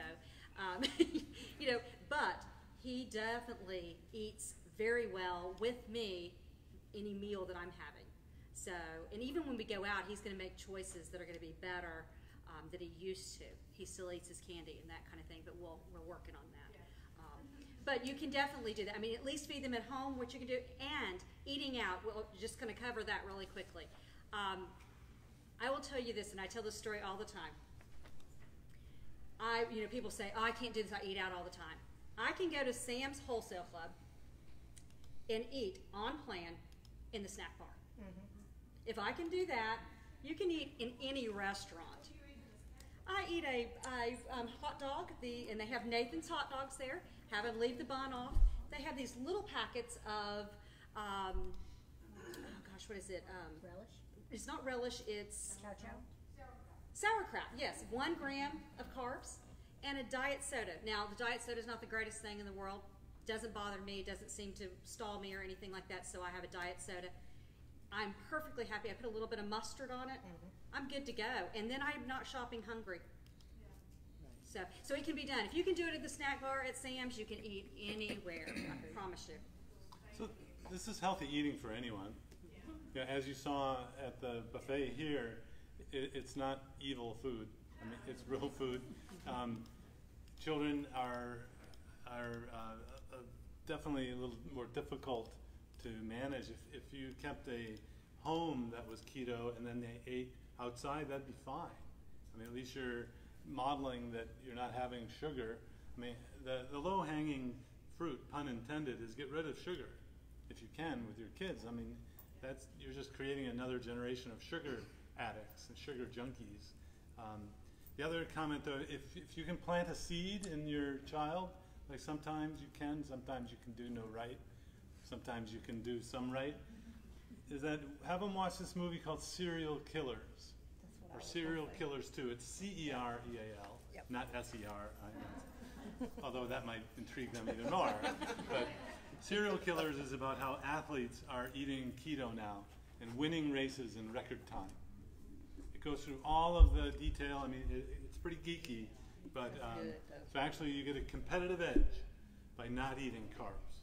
Speaker 1: um, you know, but he definitely eats very well with me any meal that I'm having. So, and even when we go out, he's going to make choices that are going to be better um, than he used to. He still eats his candy and that kind of thing, but we'll, we're working on that. But you can definitely do that. I mean, at least feed them at home, what you can do, and eating out. We're just going to cover that really quickly. Um, I will tell you this, and I tell this story all the time. I, you know, people say, "Oh, I can't do this. I eat out all the time." I can go to Sam's Wholesale Club and eat on plan in the snack bar. If I can do that, you can eat in any restaurant. I eat a, a um, hot dog, the, and they have Nathan's hot dogs there. Have them leave the bun off. They have these little packets of, um, oh gosh, what is it? Um,
Speaker 13: Relish?
Speaker 1: it's not relish. It's
Speaker 13: Chow chow?
Speaker 1: Sauerkraut, yes, one gram of carbs and a diet soda. Now, the diet soda is not the greatest thing in the world. Doesn't bother me, doesn't seem to stall me or anything like that, so I have a diet soda. I'm perfectly happy. I put a little bit of mustard on it. I'm good to go. And then I'm not shopping hungry. So, so it can be done. If you can do it at the snack bar at Sam's, you can eat anywhere. I promise you.
Speaker 3: So this is healthy eating for anyone. Yeah, as you saw at the buffet here, it, it's not evil food. I mean, it's real food. Um, children are are uh, uh, definitely a little more difficult to manage. If, if you kept a home that was keto and then they ate outside, that'd be fine. I mean, at least you're modeling that you're not having sugar. I mean, the, the low hanging fruit, pun intended, is get rid of sugar if you can with your kids. I mean, that's you're just creating another generation of sugar addicts and sugar junkies. Um, the other comment, though, if, if you can plant a seed in your child, like sometimes you can, sometimes you can do no right, sometimes you can do some right, is that have them watch this movie called Cereal Killers, or Cereal Killers too. It's C E R E A L, not S E R. Although that might intrigue them even more. But Cereal Killers is about how athletes are eating keto now and winning races in record time. It goes through all of the detail. I mean, it, it's pretty geeky, but um, so actually you get a competitive edge by not eating carbs.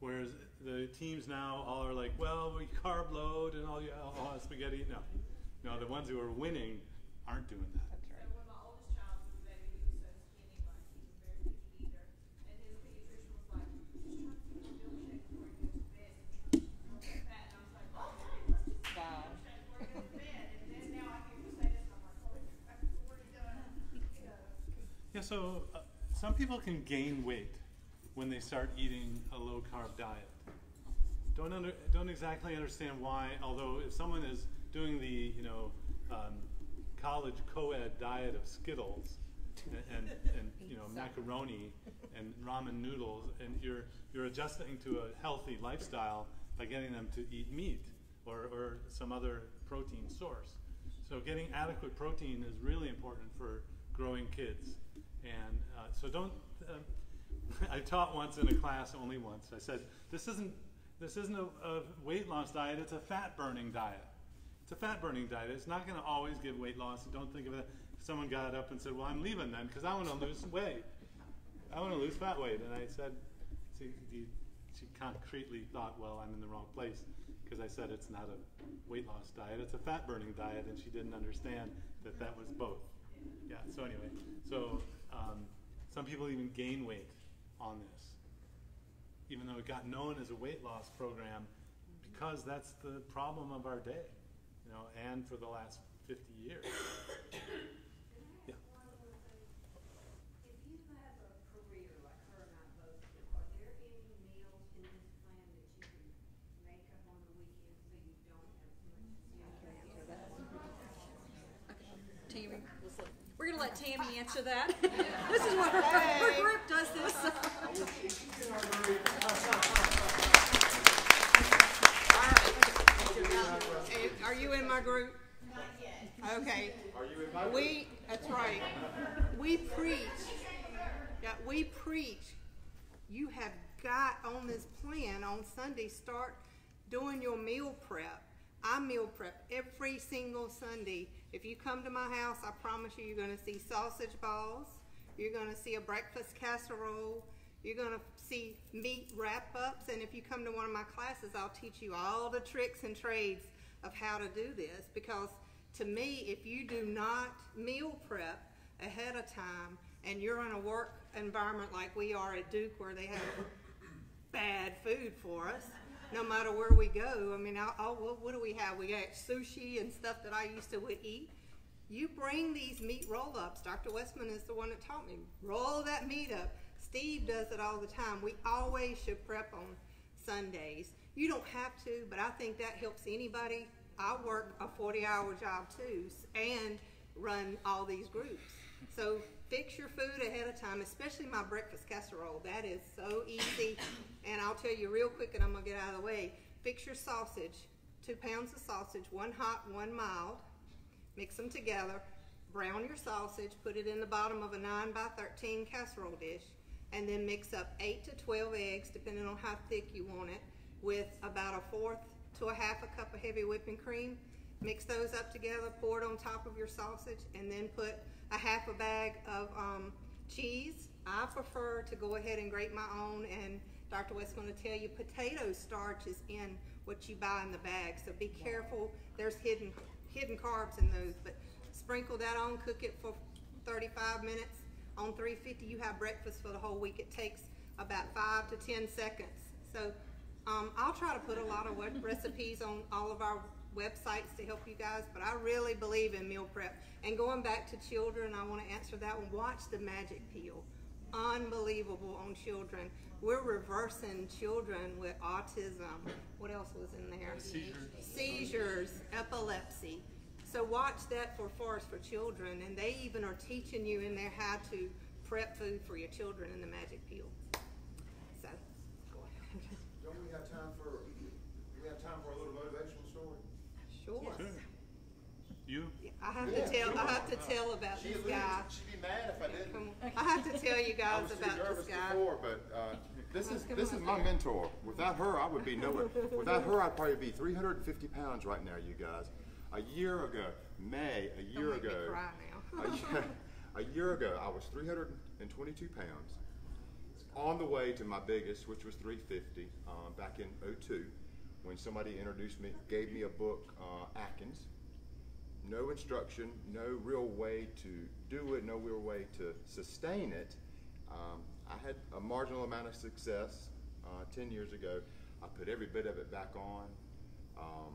Speaker 3: Whereas the teams now all are like, well, we carb load and all you all spaghetti. No, no, the ones who are winning aren't doing that.
Speaker 12: So when my oldest child was a baby, he was so skinny, like he was very picky eater, and his pediatrician was like, just try to feed him milkshake before he goes to bed. And he was fat, and I was like, okay, let's just feed him milkshake before he goes to bed. And then now I hear you say this, and I'm like, holy crap, it's already done. You know.
Speaker 3: Yeah, so uh, some people can gain weight when they start eating a low carb diet. Don't under, don't exactly understand why. Although if someone is doing the you know um, college co-ed diet of Skittles and, and, and you know macaroni and ramen noodles, and you're you're adjusting to a healthy lifestyle by getting them to eat meat or, or some other protein source. So getting adequate protein is really important for growing kids. And uh, so don't. Uh, I taught once in a class, only once. I said, "This isn't this isn't a, a weight loss diet. It's a fat burning diet. It's a fat burning diet. It's not going to always give weight loss. Don't think of it. Someone got up and said, "Well, I'm leaving then because I want to lose weight. I want to lose fat weight." And I said, "See, she concretely thought, well, I'm in the wrong place because I said it's not a weight loss diet. It's a fat burning diet, and she didn't understand that that was both. Yeah. So anyway, so um, some people even gain weight on this, even though it got known as a weight loss program, because that's the problem of our day, you know, and for the last 50 years. Yeah.
Speaker 14: One other thing. If you have a career like her and I both do, are there any meals in this plan that you can make up on the weekend so you don't have so much to do?
Speaker 1: Tammy. We're going to let Tammy answer that. this is what her, her group does this.
Speaker 2: Are you in my group? Not yet. Okay. We, that's right. We preach. Yeah, we preach. You have got on this plan on Sunday, start doing your meal prep. I meal prep every single Sunday. If you come to my house, I promise you, you're going to see sausage balls. You're going to see a breakfast casserole. You're going to see meat wrap ups. And if you come to one of my classes, I'll teach you all the tricks and trades of how to do this. Because to me, if you do not meal prep ahead of time and you're in a work environment like we are at Duke where they have bad food for us, no matter where we go. I mean, what, do we have? We got sushi and stuff that I used to eat. You bring these meat roll ups. Dr. Westman is the one that taught me. Roll that meat up. Steve does it all the time. We always should prep on Sundays. You don't have to, but I think that helps anybody. I work a 40 hour job too and run all these groups. So fix your food ahead of time, especially my breakfast casserole. That is so easy. And I'll tell you real quick, and I'm gonna get out of the way. Fix your sausage, two pounds of sausage, one hot, one mild. Mix them together. brown your sausage, put it in the bottom of a 9 by 13 casserole dish, and then mix up 8 to 12 eggs, depending on how thick you want it, with about a fourth to a half a cup of heavy whipping cream. Mix those up together, pour it on top of your sausage, and then put a half a bag of um, cheese. I prefer to go ahead and grate my own, and Dr. West's going to tell you potato starch is in what you buy in the bag, so be careful. There's hidden hidden carbs in those, but sprinkle that on, cook it for 35 minutes. On 350, you have breakfast for the whole week. It takes about five to 10 seconds. So um, I'll try to put a lot of recipes on all of our websites to help you guys, but I really believe in meal prep. And going back to children, I want to answer that one. Watch the magic pill. Unbelievable on children. We're reversing children with autism. What else was in there?
Speaker 3: Seizures.
Speaker 2: Seizures, epilepsy. So watch that for Forest for Children, and they even are teaching you in there how to prep food for your children in the magic pill. So, go ahead.
Speaker 13: Don't we have time for, we have time for a little motivational story?
Speaker 2: Sure.
Speaker 3: Sure. You?
Speaker 2: I have
Speaker 13: Yeah,
Speaker 2: to tell. I
Speaker 13: sure.
Speaker 2: have to tell about
Speaker 13: She
Speaker 2: this
Speaker 13: alluded,
Speaker 2: guy.
Speaker 13: she'd be mad if I didn't.
Speaker 2: Come on. I have to tell you
Speaker 13: I
Speaker 2: guys
Speaker 13: was too
Speaker 2: about
Speaker 13: nervous
Speaker 2: this guy.
Speaker 13: before, but uh, this is this is my mentor. Without her, I would be nowhere. Without her, I'd probably be 350 pounds right now, you guys. A year ago, May, a year
Speaker 2: Don't make me
Speaker 13: ago,
Speaker 2: cry now.
Speaker 13: a, year, a year ago, I was 322 pounds. On the way to my biggest, which was 350, um, back in 02, when somebody introduced me, gave me a book, uh, Atkins. No instruction, no real way to do it, no real way to sustain it. Um, I had a marginal amount of success uh, 10 years ago. I put every bit of it back on. Um,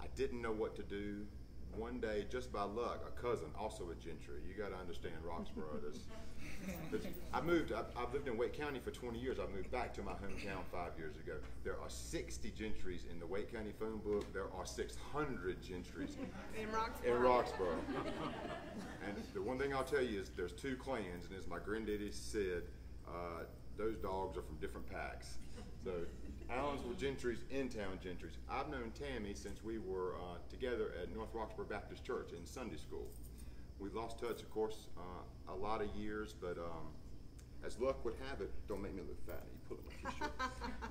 Speaker 13: I didn't know what to do. One day, just by luck, a cousin, also a gentry. You got to understand Roxboro. There's, I moved. I've, I've lived in Wake County for 20 years. I moved back to my hometown five years ago. There are 60 gentries in the Wake County phone book. There are 600 gentries
Speaker 2: In Roxboro.
Speaker 13: in Roxboro. and the one thing I'll tell you is there's two clans, and as my granddaddy said, uh, those dogs are from different packs. So Allensville Gentry's in-town Gentry's. I've known Tammy since we were uh, together at North Roxboro Baptist Church in Sunday school. We've lost touch, of course, uh, a lot of years, but um, as luck would have it, don't make me look fat. You pull up my t-shirt.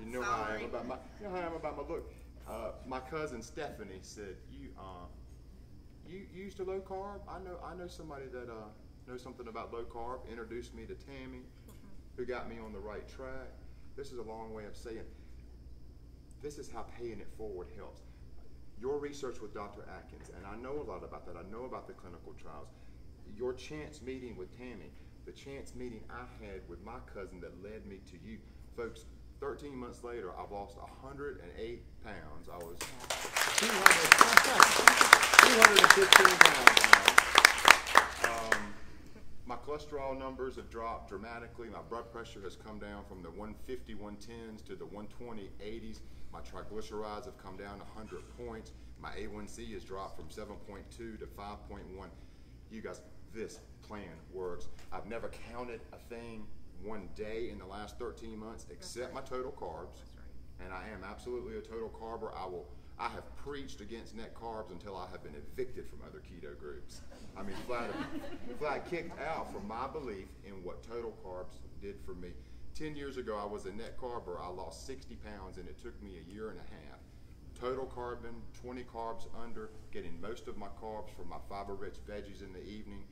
Speaker 13: You know how I am about my, you know how I am about my look. Uh, my cousin Stephanie said, "You, uh, you, you used to low carb? I know, I know somebody that uh, knows something about low carb. Introduced me to Tammy, who got me on the right track. This is a long way of saying this is how paying it forward helps. Your research with Dr. Atkins, and I know a lot about that. I know about the clinical trials. Your chance meeting with Tammy, the chance meeting I had with my cousin that led me to you, folks. 13 months later, I've lost 108 pounds. I was 215 pounds. Um, my cholesterol numbers have dropped dramatically. My blood pressure has come down from the 150, 110s to the 120, 80s. My triglycerides have come down 100 points. My A1C has dropped from 7.2 to 5.1. You guys, this plan works. I've never counted a thing one day in the last 13 months except my total carbs. And I am absolutely a total carber. I will. I have preached against net carbs until I have been evicted from other keto groups. I mean, flat, flat kicked out from my belief in what total carbs did for me. Ten years ago, I was a net carber. I lost 60 pounds, and it took me a year and a half. Total carbon, 20 carbs under, getting most of my carbs from my fiber-rich veggies in the evening.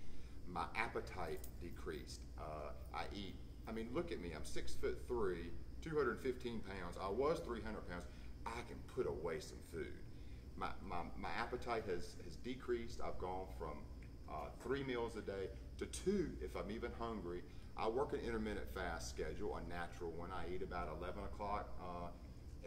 Speaker 13: My appetite decreased. Uh, I eat. I mean, look at me. I'm six foot three, 215 pounds. I was 300 pounds. I can put away some food. My, my, my appetite has, has decreased. I've gone from uh, three meals a day to two if I'm even hungry. I work an intermittent fast schedule, a natural one. I eat about 11 o'clock uh,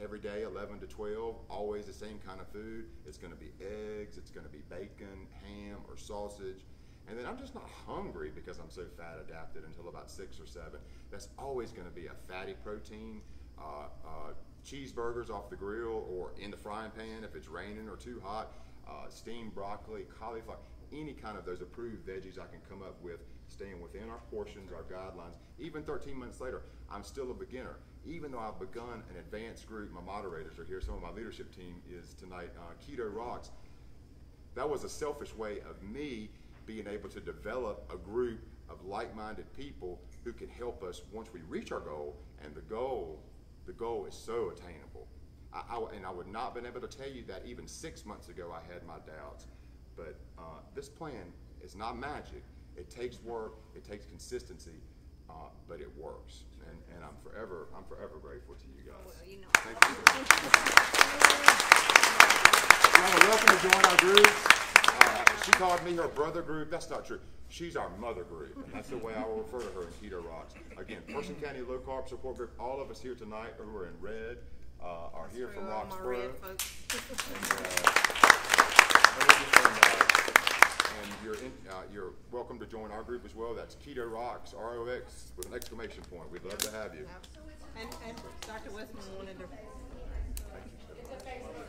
Speaker 13: every day, 11 to 12, always the same kind of food. It's going to be eggs, it's going to be bacon, ham, or sausage. And then I'm just not hungry because I'm so fat adapted until about six or seven. That's always going to be a fatty protein, uh, uh, cheeseburgers off the grill or in the frying pan if it's raining or too hot, uh, steamed broccoli, cauliflower, any kind of those approved veggies I can come up with, staying within our portions, our guidelines. Even 13 months later, I'm still a beginner. Even though I've begun an advanced group, my moderators are here, some of my leadership team is tonight, uh, Keto Rox. That was a selfish way of me being able to develop a group of like-minded people who can help us once we reach our goal. And the goal, the goal is so attainable. I, I- and I would not have been able to tell you that even six months ago I had my doubts. But uh, this plan is not magic. It takes work. It takes consistency, uh, but it works. And, and I'm forever I'm forever grateful to you guys.
Speaker 2: Well, you know.
Speaker 13: Thank you. Welcome to join our group. Uh, she called me her brother group. That's not true. She's our mother group, and that's the way I will refer to her in Keto Rox. Again, Person County Low Carb Support Group. All of us here tonight who are in red uh, are here from
Speaker 2: Roxboro.
Speaker 13: And we're just from, and you're in, uh, you're welcome to join our group as well. That's Keto Rox, R-O-X, with an exclamation point. We'd love to have you.
Speaker 2: And, and Dr. Westman wanted to,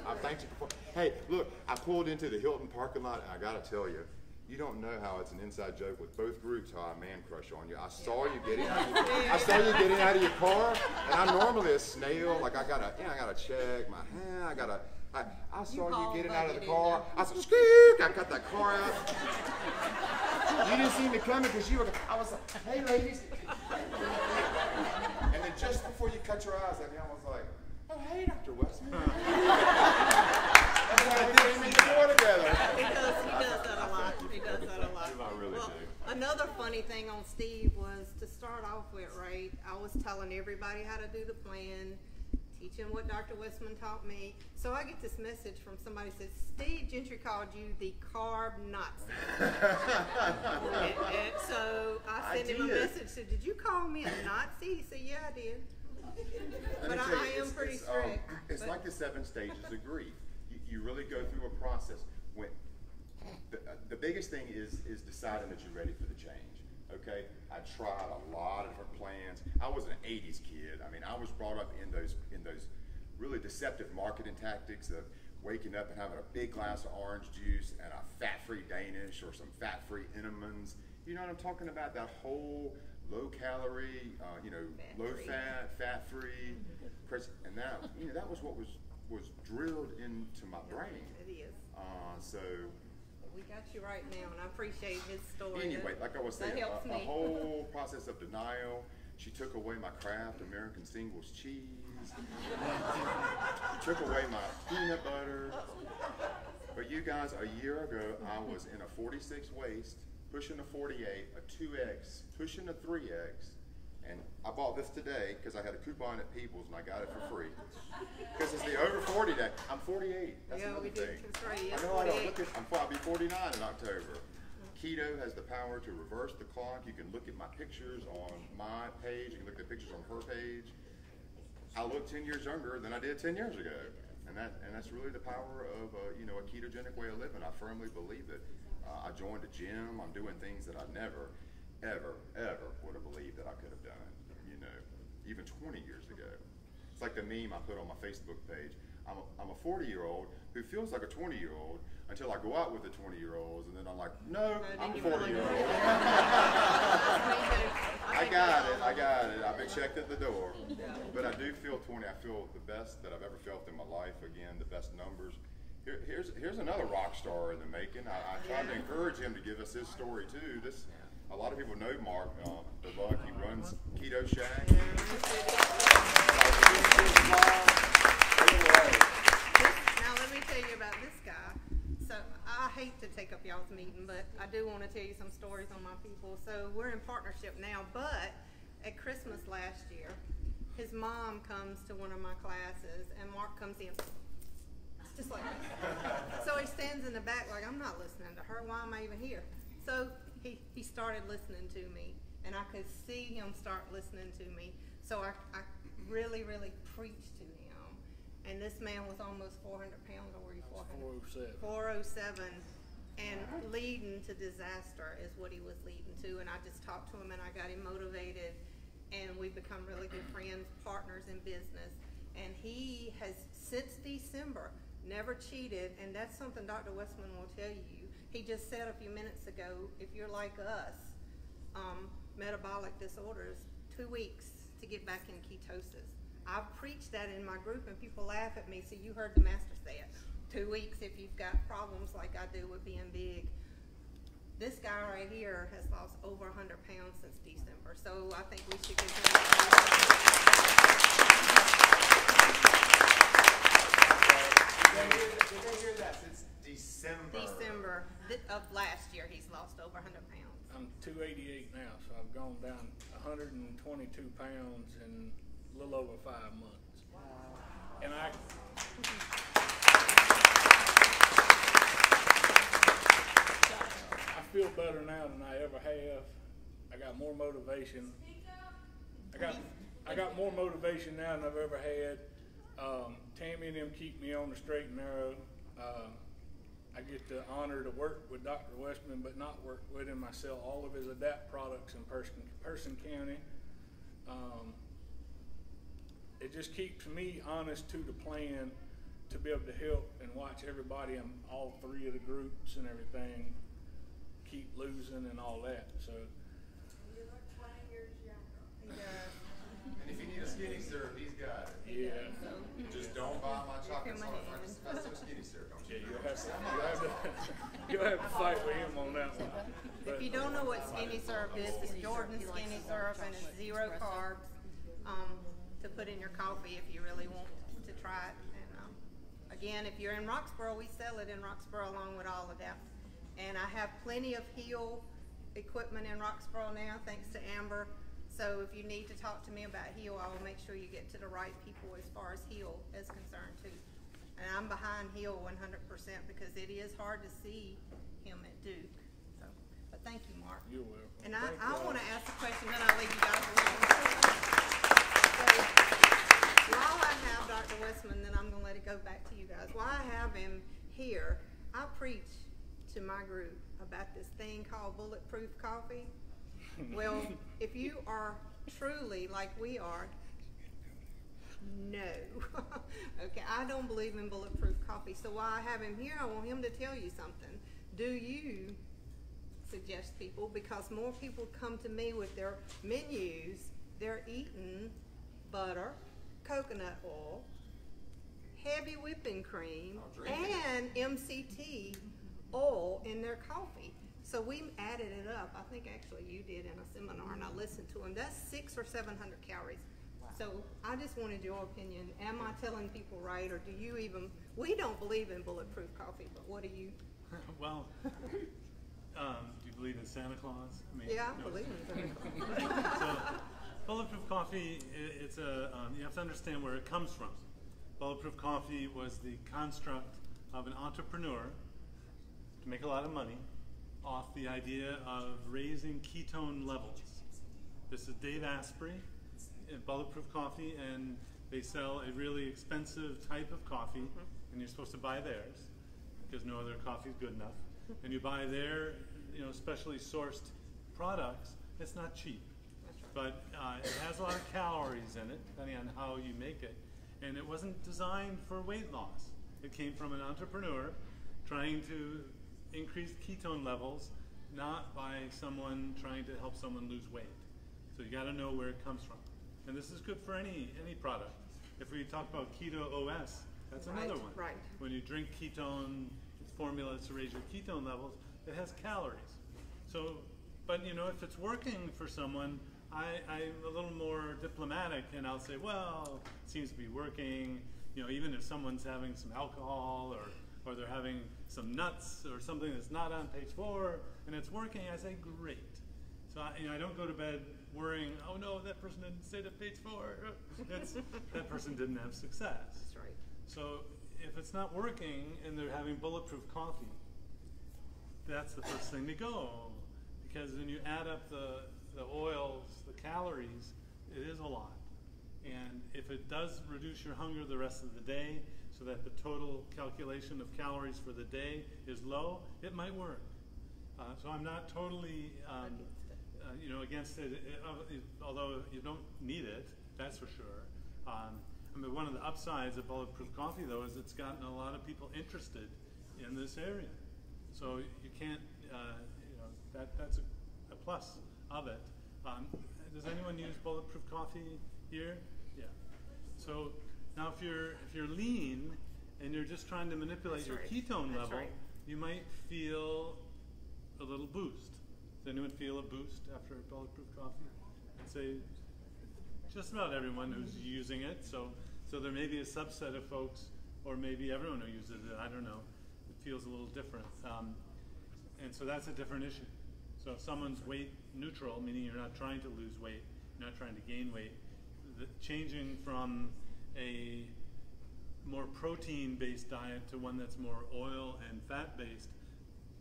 Speaker 13: I thanked you before. Hey, look, I pulled into the Hilton parking lot, and I gotta tell you, you don't know how it's an inside joke with both groups how I man crush on you. I saw you getting, I saw you getting out of your car, and I'm normally a snail. Like I gotta, you know, I gotta check my hand. I gotta. I, I saw you,
Speaker 2: hauled
Speaker 13: getting out of the car. I said, scoot! I got that car out. You didn't see me coming because you were. I was like, hey, ladies. And then just before you cut your eyes at me, I was like, oh, hey, Dr. Westman. That's why we came in the door together.
Speaker 2: he does, he does that a lot. He does that a lot.
Speaker 13: I really
Speaker 2: Well,
Speaker 13: do.
Speaker 2: Another funny thing on Steve was to start off with, right? I was telling everybody how to do the plan, teaching what Dr. Westman taught me. So I get this message from somebody says, Steve Gentry called you the carb Nazi. And- and so I
Speaker 13: I
Speaker 2: him a message, said, Did you call me a Nazi? He said, Yeah, I did. But I, I am
Speaker 13: it's-
Speaker 2: pretty
Speaker 13: it's, um,
Speaker 2: strict.
Speaker 13: It's
Speaker 2: but-
Speaker 13: like the seven stages of grief. You, you really go through a process. When the, uh, the biggest thing is is deciding that you're ready for the change. Okay, I tried a lot of different plans. I was an '80s kid. I mean, I was brought up in those in those really deceptive marketing tactics of waking up and having a big glass of orange juice and a fat-free Danish or some fat-free Entenmann's. You know what I'm talking about? That whole low-calorie, uh, you know, low-fat, fat-free, and that you know that was what was was drilled into my brain.
Speaker 2: It is.
Speaker 13: Uh, so
Speaker 2: We got you right now, and I appreciate his story.
Speaker 13: anyway, like I was saying, a, a whole process of denial. She took away my Kraft American Singles cheese. took away my peanut butter. But you guys, a year ago, I was in a 46 waist, pushing a 48, a 2X, pushing a 3X, and I bought this today because I had a coupon at People's and I got it for free. Because it's the over 40 day. I'm 48. That's
Speaker 2: Yeah,
Speaker 13: another
Speaker 2: we did.
Speaker 13: thing.
Speaker 2: That's right,
Speaker 13: I know I don't
Speaker 2: 48.
Speaker 13: look at. I'm, I'll be 49 in October. Keto has the power to reverse the clock. You can look at my pictures on my page. You can look at pictures on her page. I look 10 years younger than I did 10 years ago. And that and that's really the power of uh, you know a ketogenic way of living. I firmly believe it. Uh, I joined a gym. I'm doing things that I never, ever, ever would have believed that I could have done. You know, even 20 years ago. It's like the meme I put on my Facebook page. I'm a, I'm a 40 year old who feels like a 20 year old until I go out with the 20 year olds, and then I'm like, no,
Speaker 2: then
Speaker 13: I'm a 40 year old. I got it. I got it. I've been checked at the door. But I do feel 20. I feel the best that I've ever felt in my life. Again, the best numbers. Here, here's here's another rock star in the making. I, I tried to encourage him to give us his story too. This a lot of people know Mark uh, the Buck. He runs Keto Shack.
Speaker 2: Now let me tell you about this guy. So I hate to take up y'all's meeting, but I do want to tell you some stories on my people. So we're in partnership now, but at Christmas last year, his mom comes to one of my classes, and Mark comes in. Just like. So he stands in the back like I'm not listening to her. Why am I even here? So he, he started listening to me, and I could see him start listening to me. So I, I really, really preached to him. And this man was almost 400 pounds, or were you 400? 407. And leading to disaster is what he was leading to. And I just talked to him and I got him motivated. And we've become really good friends, partners in business. And he has, since December, never cheated. And that's something Dr. Westman will tell you. He just said a few minutes ago if you're like us, um, metabolic disorders, two weeks to get back in ketosis. I've preached that in my group, and people laugh at me. So you heard the master say it. Two weeks if you've got problems like I do with being big. This guy right here has lost over 100 pounds since December, so I think we should give him.
Speaker 13: Did they hear, did they hear that? Since December.
Speaker 2: December th- of last year, he's lost over 100 pounds.
Speaker 15: I'm 288 now, so I've gone down 122 pounds in a little over five months. And I. I feel better now than I ever have. I got more motivation. I got I got more motivation now than I've ever had. Um, Tammy and them keep me on the straight and narrow. Uh, I get the honor to work with Dr. Westman, but not work with him. I sell all of his ADAPT products in Person, Person County. Um, it just keeps me honest to the plan to be able to help and watch everybody in all three of the groups and everything keep losing and all that. So
Speaker 14: You look twenty years younger.
Speaker 2: He.
Speaker 13: And if you need a skinny syrup, he's got it.
Speaker 15: yeah,
Speaker 13: Just don't buy my chocolate
Speaker 2: Give him a
Speaker 13: sauce. I
Speaker 2: hand.
Speaker 13: just got some skinny syrup.
Speaker 15: Yeah,
Speaker 13: you?
Speaker 15: have to you'll have to, you'll have to fight with him on that one.
Speaker 2: If you don't know what skinny syrup is, it's Jordan skinny syrup and it's zero carbs. Um, to put in your coffee if you really want to try it. And um, again, if you're in Roxboro, we sell it in Roxboro along with all of that. And I have plenty of Heal equipment in Roxboro now, thanks to Amber. So if you need to talk to me about Heal, I will make sure you get to the right people as far as Heal is concerned too. And I'm behind Heal 100% because it is hard to see him at Duke. So, but thank you, Mark.
Speaker 15: You're welcome.
Speaker 2: And I,
Speaker 15: Thank
Speaker 2: I want to ask a question, then I'll leave you guys alone. So, While I have Dr. Westman, then I'm gonna let it go back to you guys. While I have him here, I preach to my group about this thing called bulletproof coffee. Well, if you are truly like we are, no. okay, I don't believe in bulletproof coffee. So while I have him here, I want him to tell you something. Do you suggest people because more people come to me with their menus, they're eating butter, coconut oil, heavy whipping cream,
Speaker 13: I'll drink it.
Speaker 2: and MCT oil in their coffee. So we added it up. I think actually you did in a seminar, and I listened to them. That's six or seven hundred calories. So I just wanted your opinion. Am I telling people right, or do you even? We don't believe in bulletproof coffee, but what do you?
Speaker 3: well, um, do you believe in Santa Claus? I mean,
Speaker 2: Yeah, I
Speaker 3: no.
Speaker 2: believe in it.
Speaker 3: so, bulletproof coffee, i- it's a, um, you have to understand where it comes from. Bulletproof coffee was the construct of an entrepreneur to make a lot of money off the idea of raising ketone levels. This is Dave Asprey Bulletproof Coffee, and they sell a really expensive type of coffee, and you're supposed to buy theirs because no other coffee is good enough. And you buy their, you know, specially sourced products. It's not cheap, but uh, it has a lot of calories in it, depending on how you make it. And it wasn't designed for weight loss. It came from an entrepreneur trying to increase ketone levels, not by someone trying to help someone lose weight. So you got to know where it comes from. And this is good for any any product. If we talk about keto OS, that's another one.
Speaker 2: right.
Speaker 3: When you drink ketone formulas to raise your ketone levels, it has calories. So, but you know, if it's working for someone, I, I'm a little more diplomatic and I'll say, well, it seems to be working. You know, even if someone's having some alcohol or, or they're having some nuts or something that's not on page four and it's working, I say, great. So I, you know, I don't go to bed worrying, oh no, that person didn't stay to page four. It's, that person didn't have success.
Speaker 2: That's right.
Speaker 3: So if it's not working and they're having bulletproof coffee, that's the first thing to go. Because when you add up the, the oils, the calories, it is a lot. And if it does reduce your hunger the rest of the day, so that the total calculation of calories for the day is low, it might work. Uh, so I'm not totally, um, you know, against it, uh, uh, although you don't need it, that's for sure. Um, I mean, one of the upsides of bulletproof coffee, though, is it's gotten a lot of people interested in this area. So you can't, uh, you know, that that's a, a plus of it. Um, does anyone use bulletproof coffee here? Yeah. So now, if you're if you're lean and you're just trying to manipulate
Speaker 2: That's
Speaker 3: your
Speaker 2: right.
Speaker 3: ketone
Speaker 2: That's
Speaker 3: level,
Speaker 2: right.
Speaker 3: you might feel a little boost. Does anyone feel a boost after bulletproof coffee? I'd say just about everyone who's using it. So, so there may be a subset of folks, or maybe everyone who uses it. I don't know. It feels a little different, um, and so that's a different issue. So if someone's weight neutral, meaning you're not trying to lose weight, you're not trying to gain weight, changing from a more protein-based diet to one that's more oil and fat-based,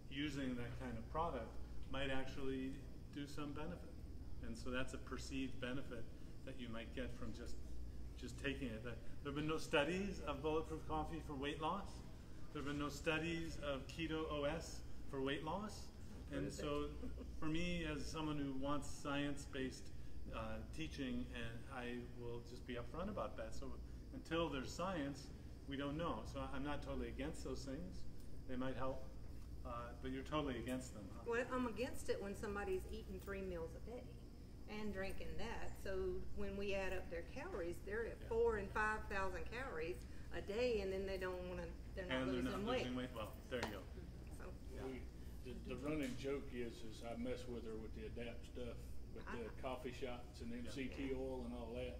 Speaker 3: using that kind of product might actually do some benefit. And so that's a perceived benefit that you might get from just just taking it. There have been no studies of bulletproof coffee for weight loss. There have been no studies of keto OS for weight loss. And so, for me, as someone who wants science-based uh, teaching, and I will just be upfront about that. So, until there's science, we don't know. So, I'm not totally against those things. They might help, uh, but you're totally against them. Huh?
Speaker 2: Well, I'm against it when somebody's eating three meals a day and drinking that. So when we add up their calories, they're at
Speaker 3: Yeah.
Speaker 2: four and five thousand calories a day, and then they don't want to. They're not
Speaker 3: and
Speaker 2: losing
Speaker 3: they're not
Speaker 2: weight.
Speaker 3: losing weight. Well, there you go.
Speaker 2: So
Speaker 15: We, the, the running joke is, is I mess with her with the adapt stuff, with the
Speaker 2: Ah.
Speaker 15: coffee shots and MCT oil and all that.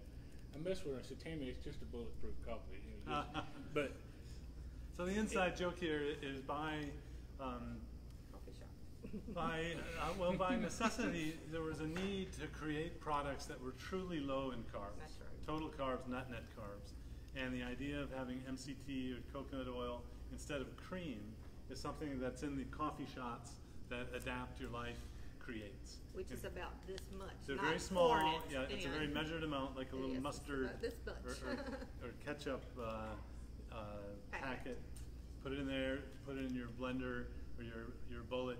Speaker 15: I mess with her. I said, Tammy, it's just a bulletproof coffee. You know, just- but
Speaker 3: So the inside joke here is by um,
Speaker 2: coffee shop.
Speaker 3: by uh, well by necessity there was a need to create products that were truly low in carbs
Speaker 2: That's right.
Speaker 3: total carbs not net carbs and the idea of having mct or coconut oil instead of cream is something that's in the coffee shots that adapt your life creates
Speaker 2: Which is
Speaker 3: And
Speaker 2: about this much.
Speaker 3: they're very small
Speaker 2: it
Speaker 3: yeah it's a very measured amount like a little
Speaker 2: Yes,
Speaker 3: mustard or, or, or ketchup uh, uh,
Speaker 2: Packet.
Speaker 3: packet put it in there put it in your blender or your your bullet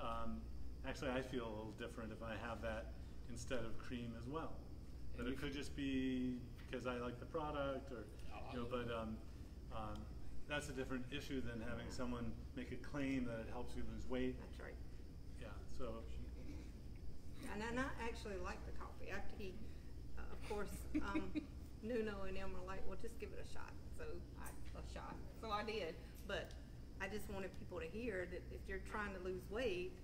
Speaker 3: um, actually I feel a little different if I have that instead of cream as well but it could just be because I like the product or you know but um, um, that's a different issue than having someone make a claim that it helps you lose weight
Speaker 2: That's right.
Speaker 3: yeah so
Speaker 2: And, and I actually like the coffee. After he, uh, of course, um, Nuno and them were like, well, just give it a shot. So I, a shot. So I did. But I just wanted people to hear that if you're trying to lose weight,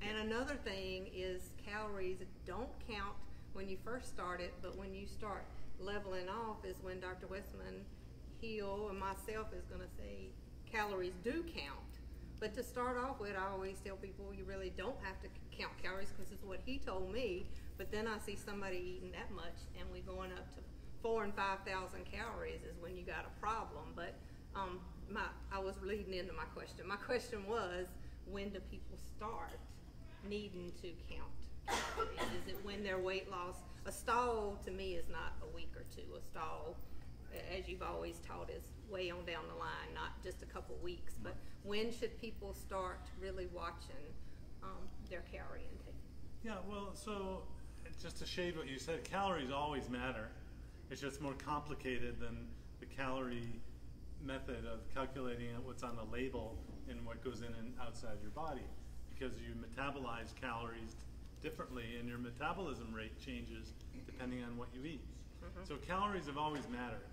Speaker 2: and another thing is calories don't count when you first start it, but when you start leveling off is when Dr. Westman, Heal, and myself is going to say calories do count. But to start off with, I always tell people you really don't have to count calories because it's what he told me. But then I see somebody eating that much, and we're going up to four and five thousand calories is when you got a problem. But um, my I was leading into my question. My question was, when do people start needing to count? Is it when their weight loss? A stall to me is not a week or two. A stall, as you've always taught, is way on down the line, not just a couple weeks. But when should people start really watching um, their calorie intake?
Speaker 3: Yeah, well, so just to shade what you said, calories always matter. It's just more complicated than the calorie method of calculating what's on the label and what goes in and outside your body because you metabolize calories differently and your metabolism rate changes depending on what you eat. Mm-hmm. So calories have always mattered.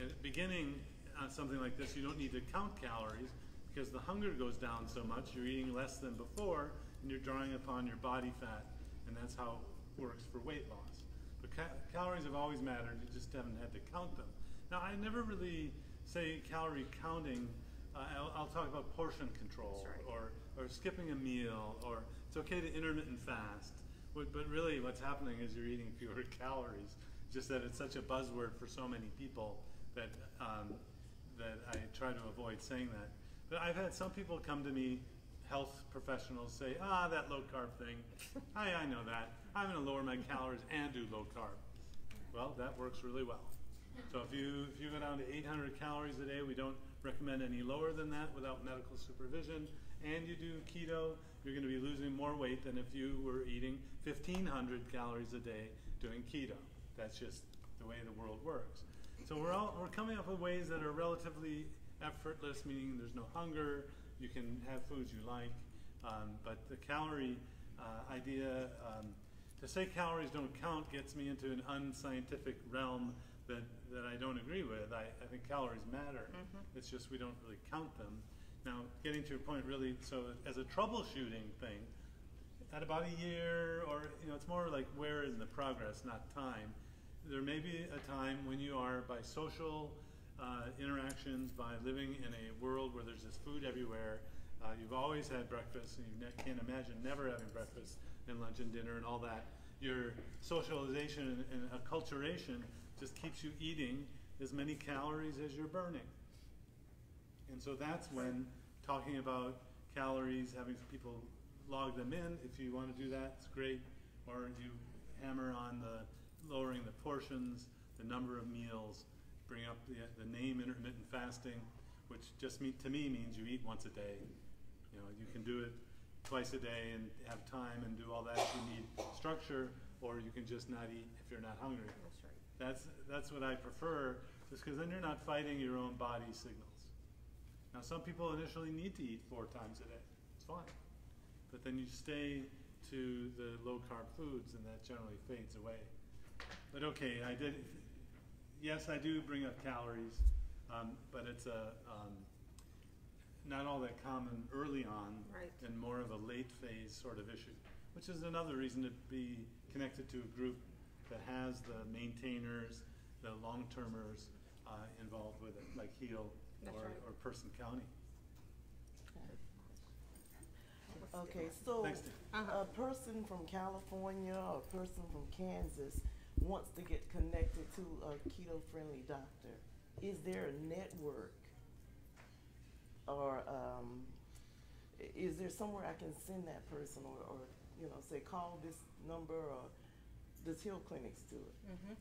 Speaker 3: At beginning on something like this, you don't need to count calories because the hunger goes down so much, you're eating less than before, and you're drawing upon your body fat, and that's how it works for weight loss. But ca- calories have always mattered, you just haven't had to count them. Now, I never really say calorie counting, uh, I'll, I'll talk about portion control
Speaker 2: right.
Speaker 3: or, or skipping a meal, or it's okay to intermittent fast. But, but really, what's happening is you're eating fewer calories. Just that it's such a buzzword for so many people that um, that I try to avoid saying that. But I've had some people come to me, health professionals, say, "Ah, that low carb thing. I I know that. I'm going to lower my calories and do low carb." Well, that works really well. So if you if you go down to 800 calories a day, we don't recommend any lower than that without medical supervision. And you do keto, you're going to be losing more weight than if you were eating 1500 calories a day doing keto. That's just the way the world works. So we're all we're coming up with ways that are relatively effortless, meaning there's no hunger. You can have foods you like, um, but the calorie uh, idea. Um, to say calories don't count gets me into an unscientific realm that, that I don't agree with. I, I think calories matter. It's just we don't really count them. Now, getting to your point, really, so as a troubleshooting thing, at about a year, or you know, it's more like where in the progress, not time. There may be a time when you are, by social uh, interactions, by living in a world where there's just food everywhere, uh, you've always had breakfast, and you ne- can't imagine never having breakfast and lunch and dinner and all that. Your socialization and acculturation just keeps you eating as many calories as you're burning. And so that's when talking about calories, having people log them in, if you want to do that, it's great. Or you hammer on the lowering the portions, the number of meals, bring up the, the name intermittent fasting, which just me, to me means you eat once a day. You know, you can do it twice a day and have time and do all that. if You need structure, or you can just not eat if you're not hungry.
Speaker 2: That's.
Speaker 3: That's what I prefer, just because then you're not fighting your own body signals. Now, some people initially need to eat four times a day. It's fine, but then you stay to the low carb foods, and that generally fades away. But okay, I did. Yes, I do bring up calories, um, but it's a um, not all that common early on,
Speaker 2: Right.
Speaker 3: and more of a late phase sort of issue, which is another reason to be connected to a group that has the maintainers, the long termers uh, involved with it, like Heal
Speaker 2: That's
Speaker 3: or,
Speaker 2: right.
Speaker 3: or Person County.
Speaker 16: Okay, so
Speaker 3: Thanks, Steve.
Speaker 16: A person from California or a person from Kansas wants to get connected to a keto-friendly doctor. Is there a network? Or, um, is there somewhere I can send that person or, or, you know, say, call this number or does Heal Clinics do it?
Speaker 2: Mm-hmm.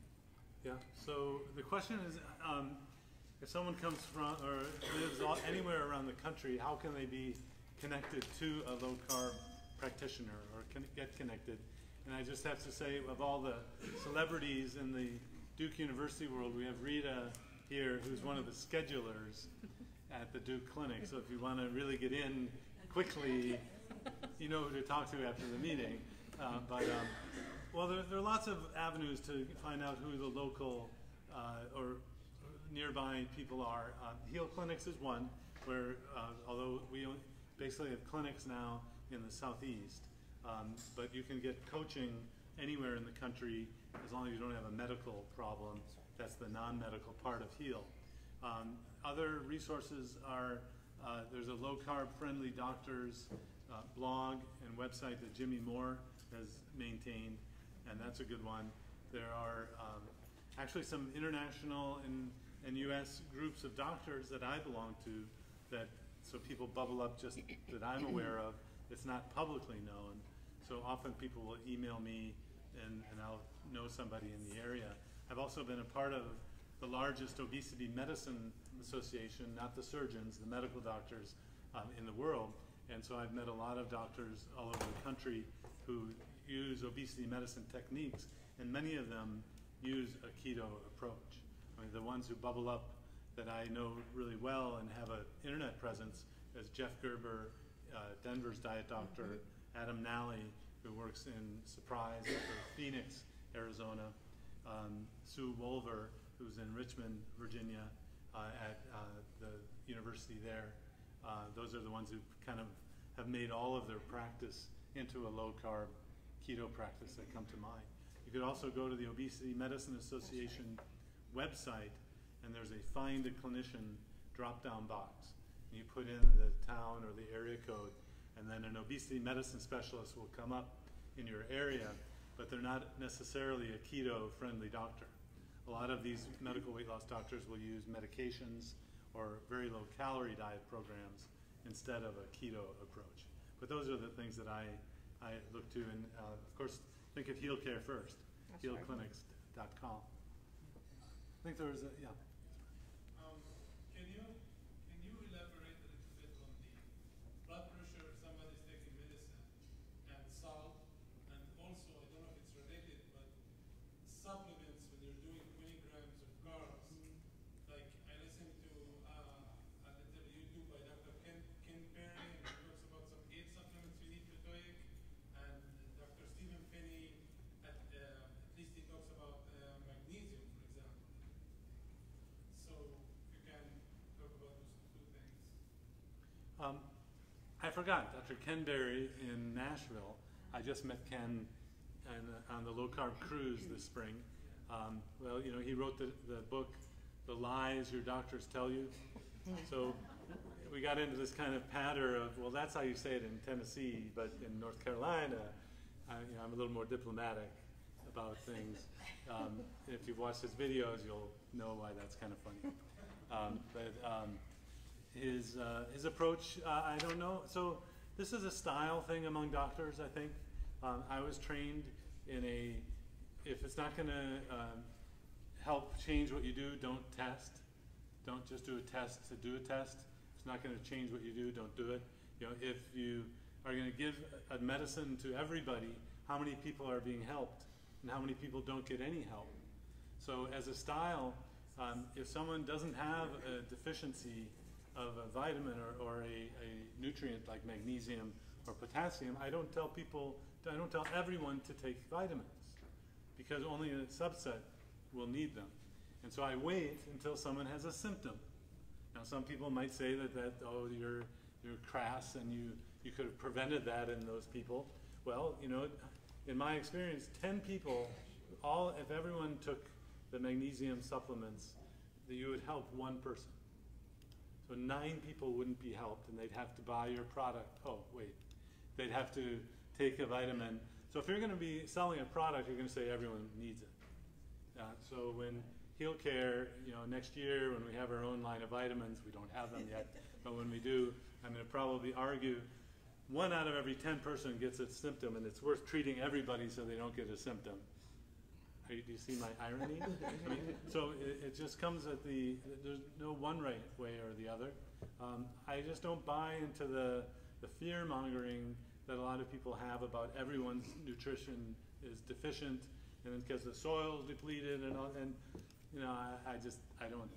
Speaker 3: Yeah, so the question is, um, if someone comes from or lives all, anywhere around the country, how can they be connected to a low carb practitioner or can get connected? And I just have to say, of all the celebrities in the Duke University world, we have Rita here, who's one of the schedulers at the Duke Clinic. So if you want to really get in quickly, you know who to talk to after the meeting. Uh, but um, well, there, there are lots of avenues to find out who the local uh, or nearby people are. Uh, Heal Clinics is one, where uh, although we basically have clinics now in the southeast, um, but you can get coaching anywhere in the country as long as you don't have a medical problem. That's the non-medical part of Heal. Um, other resources are uh, there's a low carb friendly doctors uh, blog and website that Jimmy Moore has maintained, and that's a good one. There are um, actually some international and, and U.S. groups of doctors that I belong to that so people bubble up just that I'm aware of. It's not publicly known. So often people will email me and, and I'll know somebody in the area. I've also been a part of the largest obesity medicine association, not the surgeons, the medical doctors um, in the world. And so I've met a lot of doctors all over the country who use obesity medicine techniques, and many of them use a keto approach. I mean, the ones who bubble up that I know really well and have an internet presence is Jeff Gerber, uh, Denver's diet doctor, Adam Nally, who works in Surprise or Phoenix, Arizona, um, Sue Wolver, who's in Richmond, Virginia, uh, at uh, the university there. Uh, those are the ones who kind of have made all of their practice into a low carb keto practice that come to mind. You could also go to the Obesity Medicine Association website, and there's a find a clinician drop down box. You put in the town or the area code, and then an obesity medicine specialist will come up in your area, but they're not necessarily a keto friendly doctor. A lot of these medical weight loss doctors will use medications or very low calorie diet programs instead of a keto approach. But those are the things that I, I look to, and uh, of course, think of Heal Care first, healclinics.com. I think there was a, yeah.
Speaker 17: I
Speaker 3: forgot, Dr. Ken Berry in Nashville. I just met Ken on, on the low carb cruise this spring. Um, well, you know, he wrote the, the book, The Lies Your Doctors Tell You. So we got into this kind of patter of, well, that's how you say it in Tennessee, but in North Carolina, I, you know, I'm a little more diplomatic about things. Um, if you've watched his videos, you'll know why that's kind of funny. Um, but um, his uh, his approach, uh, I don't know. So this is a style thing among doctors, I think. Um, I was trained in a if it's not going to um, help change what you do, don't test. Don't just do a test to do a test. If it's not going to change what you do, don't do it. You know, if you are going to give a medicine to everybody, how many people are being helped, and how many people don't get any help? So as a style, um, if someone doesn't have a deficiency of a vitamin or, or a, a nutrient like magnesium or potassium, I don't tell people, I don't tell everyone to take vitamins because only a subset will need them. And so I wait until someone has a symptom. Now some people might say that, that oh, you're, you're crass and you, you could have prevented that in those people. Well, you know, in my experience, 10 people, all, if everyone took the magnesium supplements, that you would help one person. So nine people wouldn't be helped and they'd have to buy your product. Oh, wait. They'd have to take a vitamin. So if you're going to be selling a product, you're going to say everyone needs it. Uh, so when Heal Care, you know, next year when we have our own line of vitamins, we don't have them yet, but when we do, I'm going to probably argue one out of every 10 person gets a symptom and it's worth treating everybody so they don't get a symptom. You, do you see my irony? I mean, so it, it, just comes at the, there's no one right way or the other. Um, I just don't buy into the, the fear mongering that a lot of people have about everyone's nutrition is deficient and because the soil is depleted and all, and you know, I, I, just, I don't,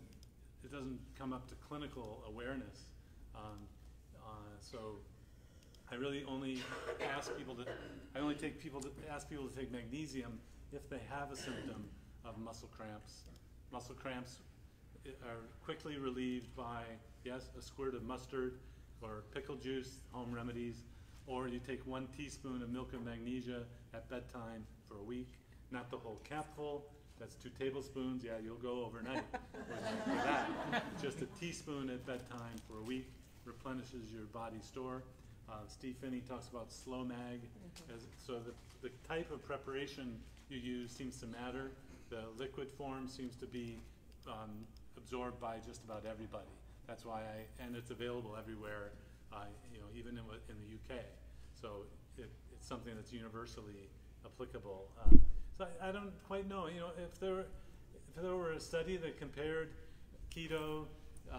Speaker 3: it doesn't come up to clinical awareness. Um, uh, so I really only ask people to, I only take people to, ask people to take magnesium if they have a symptom of muscle cramps. Muscle cramps are quickly relieved by, yes, a squirt of mustard or pickle juice, home remedies, or you take one teaspoon of milk of magnesia at bedtime for a week, not the whole capful, that's two tablespoons, yeah, you'll go overnight for that. Just a teaspoon at bedtime for a week replenishes your body store. Uh, Steve Phinney talks about slow mag, as, so the, the type of preparation you use seems to matter. The liquid form seems to be um, absorbed by just about everybody. That's why I, and it's available everywhere, uh, you know, even in, in the UK. So it, it's something that's universally applicable. Uh, so I, I, don't quite know, you know, if there, if there were a study that compared keto uh,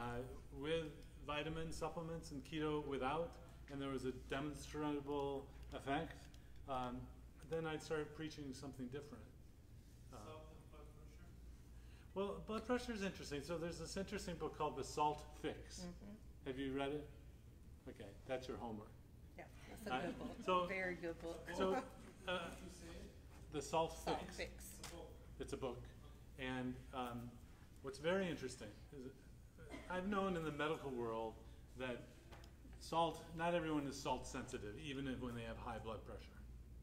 Speaker 3: with vitamin supplements and keto without, and there was a demonstrable effect, um, then I'd start preaching something different.
Speaker 17: Uh, salt and blood pressure?
Speaker 3: Well, blood pressure is interesting. So there's this interesting book called The Salt Fix. Mm-hmm. Have you read it? Okay, that's your homework.
Speaker 2: Yeah, that's a uh, good book. So, Very good book.
Speaker 3: So, uh, The Salt,
Speaker 2: Salt
Speaker 3: Fix.
Speaker 2: Fix.
Speaker 3: It's a book. And um, what's very interesting is I've known in the medical world that salt, not everyone is salt sensitive, even when they have high blood pressure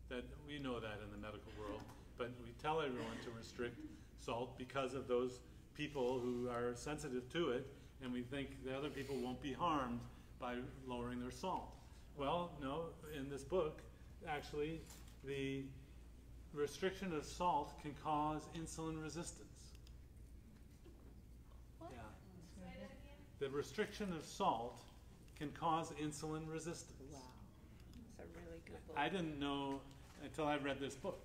Speaker 3: that we know that in the medical world, but we tell everyone to restrict salt because of those people who are sensitive to it, and we think the other people won't be harmed by lowering their salt. Well, no, in this book, actually, the restriction of salt can cause insulin resistance.
Speaker 2: What?
Speaker 3: Yeah. The restriction of salt can cause insulin resistance.
Speaker 2: Wow. That's a really good book.
Speaker 3: I didn't know until I read this book.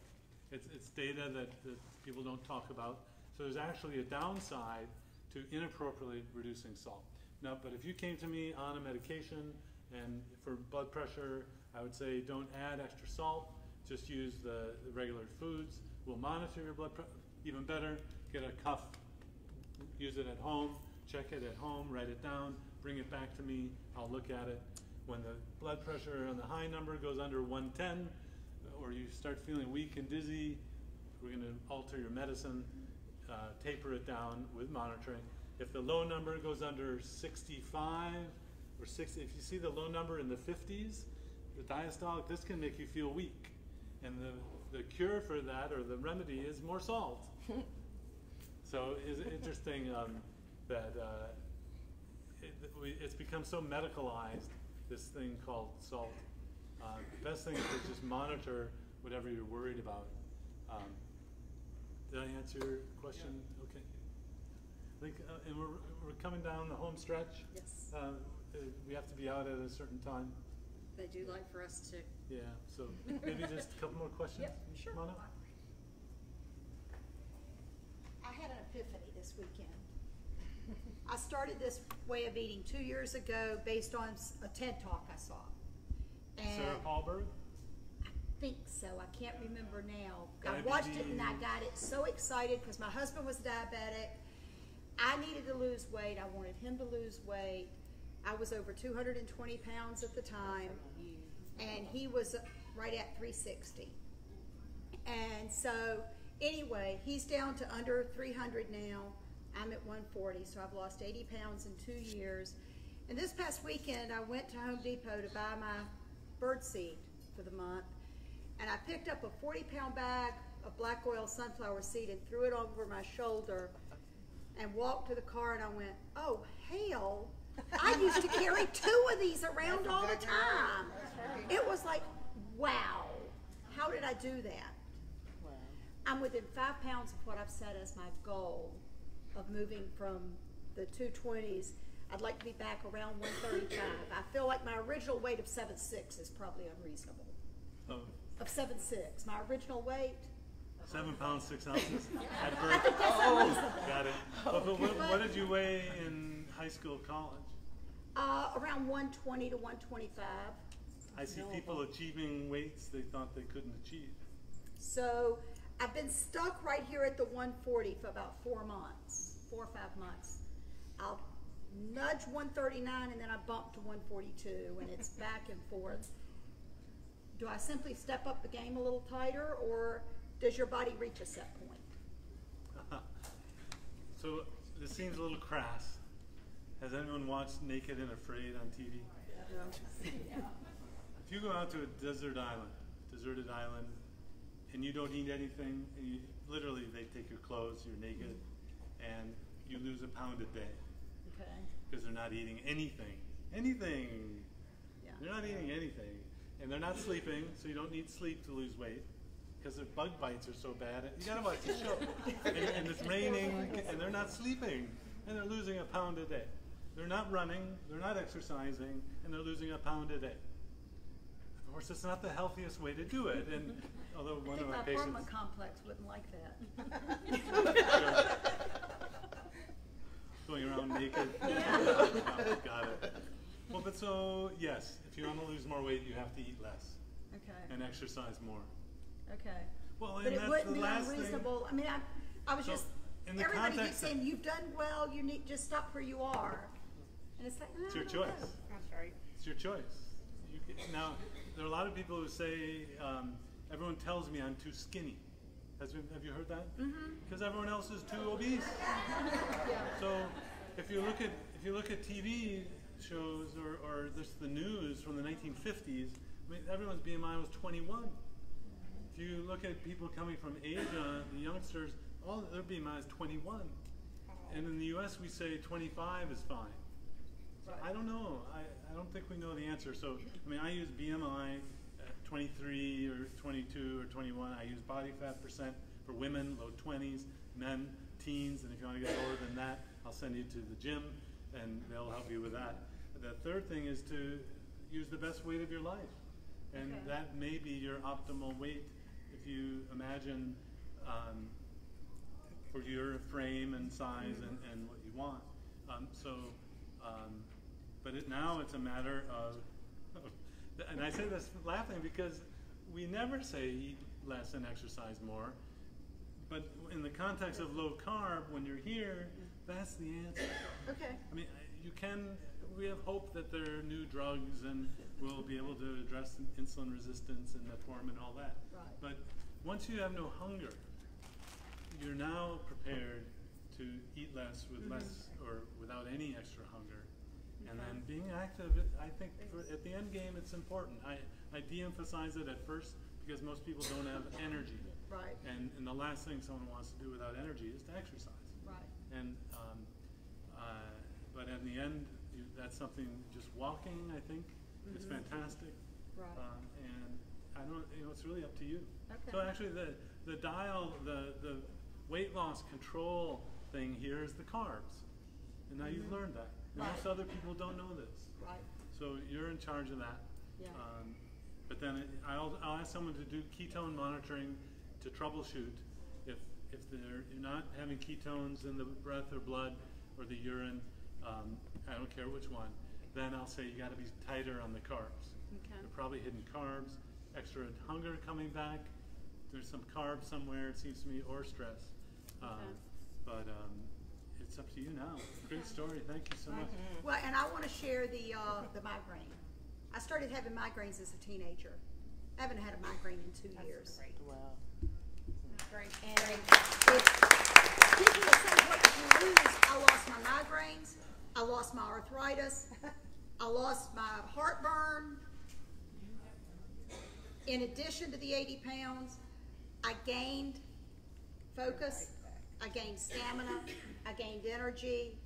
Speaker 3: It's, it's data that, that people don't talk about. So there's actually a downside to inappropriately reducing salt. Now, but if you came to me on a medication and for blood pressure, I would say don't add extra salt. Just use the, the regular foods. We'll monitor your blood pressure. Even better, get a cuff, use it at home, check it at home, write it down, bring it back to me. I'll look at it. When the blood pressure on the high number goes under 110, or you start feeling weak and dizzy, we're going to alter your medicine, uh, taper it down with monitoring. If the low number goes under 65, or 60. If you see the low number in the 50s, the diastolic, this can make you feel weak. And the, the cure for that, or the remedy, is more salt. so it's interesting um, that uh, it, we, it's become so medicalized, this thing called salt. Uh, the best thing is to just monitor whatever you're worried about. Um, did I answer your question? Okay. I think, uh, and we're, we're coming down the home stretch.
Speaker 1: Yes.
Speaker 3: Uh, uh, we have to be out at a certain time.
Speaker 1: They do like for us to.
Speaker 3: Yeah, so maybe just a couple more questions?
Speaker 1: Yep, sure.
Speaker 3: Come on up.
Speaker 10: I had an epiphany this weekend. I started this way of eating two years ago based on a TED talk I saw.
Speaker 3: Sarah Hallberg?
Speaker 10: I think so, I can't remember now. I watched it and I got it so excited because my husband was diabetic. I needed to lose weight, I wanted him to lose weight. I was over two hundred and twenty pounds at the time, and he was uh, right at three sixty. And so, anyway, he's down to under 300 now. I'm at 140, so I've lost 80 pounds in two years. And this past weekend, I went to Home Depot to buy my bird seed for the month. And I picked up a 40 pound bag of black oil sunflower seed and threw it over my shoulder and walked to the car and I went, oh, hell. I used to carry two of these around all the time. It was like, wow, how did I do that? I'm within five pounds of what I've set as my goal of moving from the 220s. I'd like to be back around 135. I feel like my original weight of 7'6 is probably unreasonable.
Speaker 3: Oh,
Speaker 10: Of 7'6. My original weight,
Speaker 3: seven pounds, six ounces at
Speaker 10: I
Speaker 3: birth.
Speaker 10: that's.
Speaker 3: Got it. But, but what, what did you weigh in high school, college?
Speaker 10: Uh, around 120 to 125.
Speaker 3: I see people achieving weights they thought they couldn't achieve.
Speaker 10: So I've been stuck right here at the 140 for about four months, four or five months. I'll nudge 139 and then I bump to 142 and it's back and forth. Do I simply step up the game a little tighter or does your body reach a set point?
Speaker 3: so this seems a little crass. Has anyone watched Naked and Afraid on TV? If you go out to a desert island, deserted island, and you don't eat anything, and you, literally they take your clothes, you're naked, and you lose a pound a day
Speaker 10: Okay.
Speaker 3: because they're not eating anything. Anything.
Speaker 10: Yeah.
Speaker 3: They're not eating anything, and they're not sleeping, so you don't need sleep to lose weight because their bug bites are so bad. You gotta watch the show, and, and it's raining, and they're not sleeping, and they're losing a pound a day. They're not running, they're not exercising, and they're losing a pound a day. Of course, it's not the healthiest way to do it, and although
Speaker 10: I
Speaker 3: one
Speaker 10: think
Speaker 3: of
Speaker 10: my
Speaker 3: my patients.
Speaker 10: complex wouldn't like that.
Speaker 3: Going around naked. Got it. Well, but so, yes, if you want to lose more weight, you have to eat less
Speaker 10: Okay.
Speaker 3: and exercise more.
Speaker 10: Okay.
Speaker 3: Well,
Speaker 10: But
Speaker 3: and
Speaker 10: it
Speaker 3: that's
Speaker 10: wouldn't
Speaker 3: the
Speaker 10: be
Speaker 3: last thing.
Speaker 10: unreasonable. I mean, I, I was
Speaker 3: So,
Speaker 10: just,
Speaker 3: in the
Speaker 10: everybody keeps
Speaker 3: context of-
Speaker 10: saying, you've done well, you need, just stop where you are. And it's like,
Speaker 3: It's your
Speaker 10: I don't
Speaker 3: choice.
Speaker 10: know."
Speaker 2: That's right.
Speaker 3: It's your choice. You can, now, there are a lot of people who say, um, everyone tells me I'm too skinny. Has you, have you heard that?
Speaker 10: Mhm.
Speaker 3: Because everyone else is too obese. So, if you look at if you look at TV shows or, or just the news from the 1950s, I mean, everyone's BMI was 21. If you look at people coming from Asia, the youngsters, all their BMI is 21. And in the U.S., we say 25 is fine. So I don't know. I, I don't think we know the answer. So, I mean, I use BMI 23 or 22 or 21. I use body fat percent for women, low 20s, men, teens, and if you want to get lower than that, I'll send you to the gym and they'll help you with that. The third thing is to use the best weight of your life. And
Speaker 10: Okay.
Speaker 3: that may be your optimal weight if you imagine um, for your frame and size and, and what you want. Um, so, um, but it, now it's a matter of, and I say this laughing because we never say eat less and exercise more. But in the context of low carb, when you're here, that's the answer.
Speaker 10: Okay.
Speaker 3: I mean, you can. We have hope that there are new drugs and we'll be able to address insulin resistance and metformin and all that.
Speaker 10: Right.
Speaker 3: But once you have no hunger, you're now prepared to eat less with
Speaker 10: Mhm.
Speaker 3: less or without any extra hunger, And then being active, I think for, at the end game, it's important. I, I de-emphasize it at first because most people don't have energy.
Speaker 10: Right.
Speaker 3: And, and the last thing someone wants to do without energy is to exercise.
Speaker 10: Right.
Speaker 3: And, um, uh, but in the end, you, that's something, just walking, I think, is
Speaker 10: Mhm.
Speaker 3: fantastic.
Speaker 10: Right.
Speaker 3: Um, and I don't, you know, it's really up to you.
Speaker 10: Okay.
Speaker 3: So actually, the, the dial, the, the weight loss control thing here is the carbs. And now you've
Speaker 10: Mhm.
Speaker 3: learned that. Most other people don't know this.
Speaker 10: Right.
Speaker 3: So you're in charge of that.
Speaker 10: Yeah.
Speaker 3: Um, but then it, I'll, I'll ask someone to do ketone monitoring to troubleshoot if, if they're, you're not having ketones in the breath or blood or the urine, um, I don't care which one, then I'll say you gotta be tighter on the carbs.
Speaker 10: Okay.
Speaker 3: They're probably hidden carbs, extra hunger coming back, there's some carbs somewhere, it seems to me, or stress. Um,
Speaker 10: Okay.
Speaker 3: But, um, it's up to you now. Great story, thank you so much.
Speaker 10: Well, and I want to share the uh, the migraine. I started having migraines as a teenager. I haven't had a migraine in two years. Great.
Speaker 16: Wow.
Speaker 10: Great. And it's, speaking of saying what you lose, I lost my migraines. I lost my arthritis. I lost my heartburn. In addition to the 80 pounds, I gained focus. I gained stamina. I gained energy.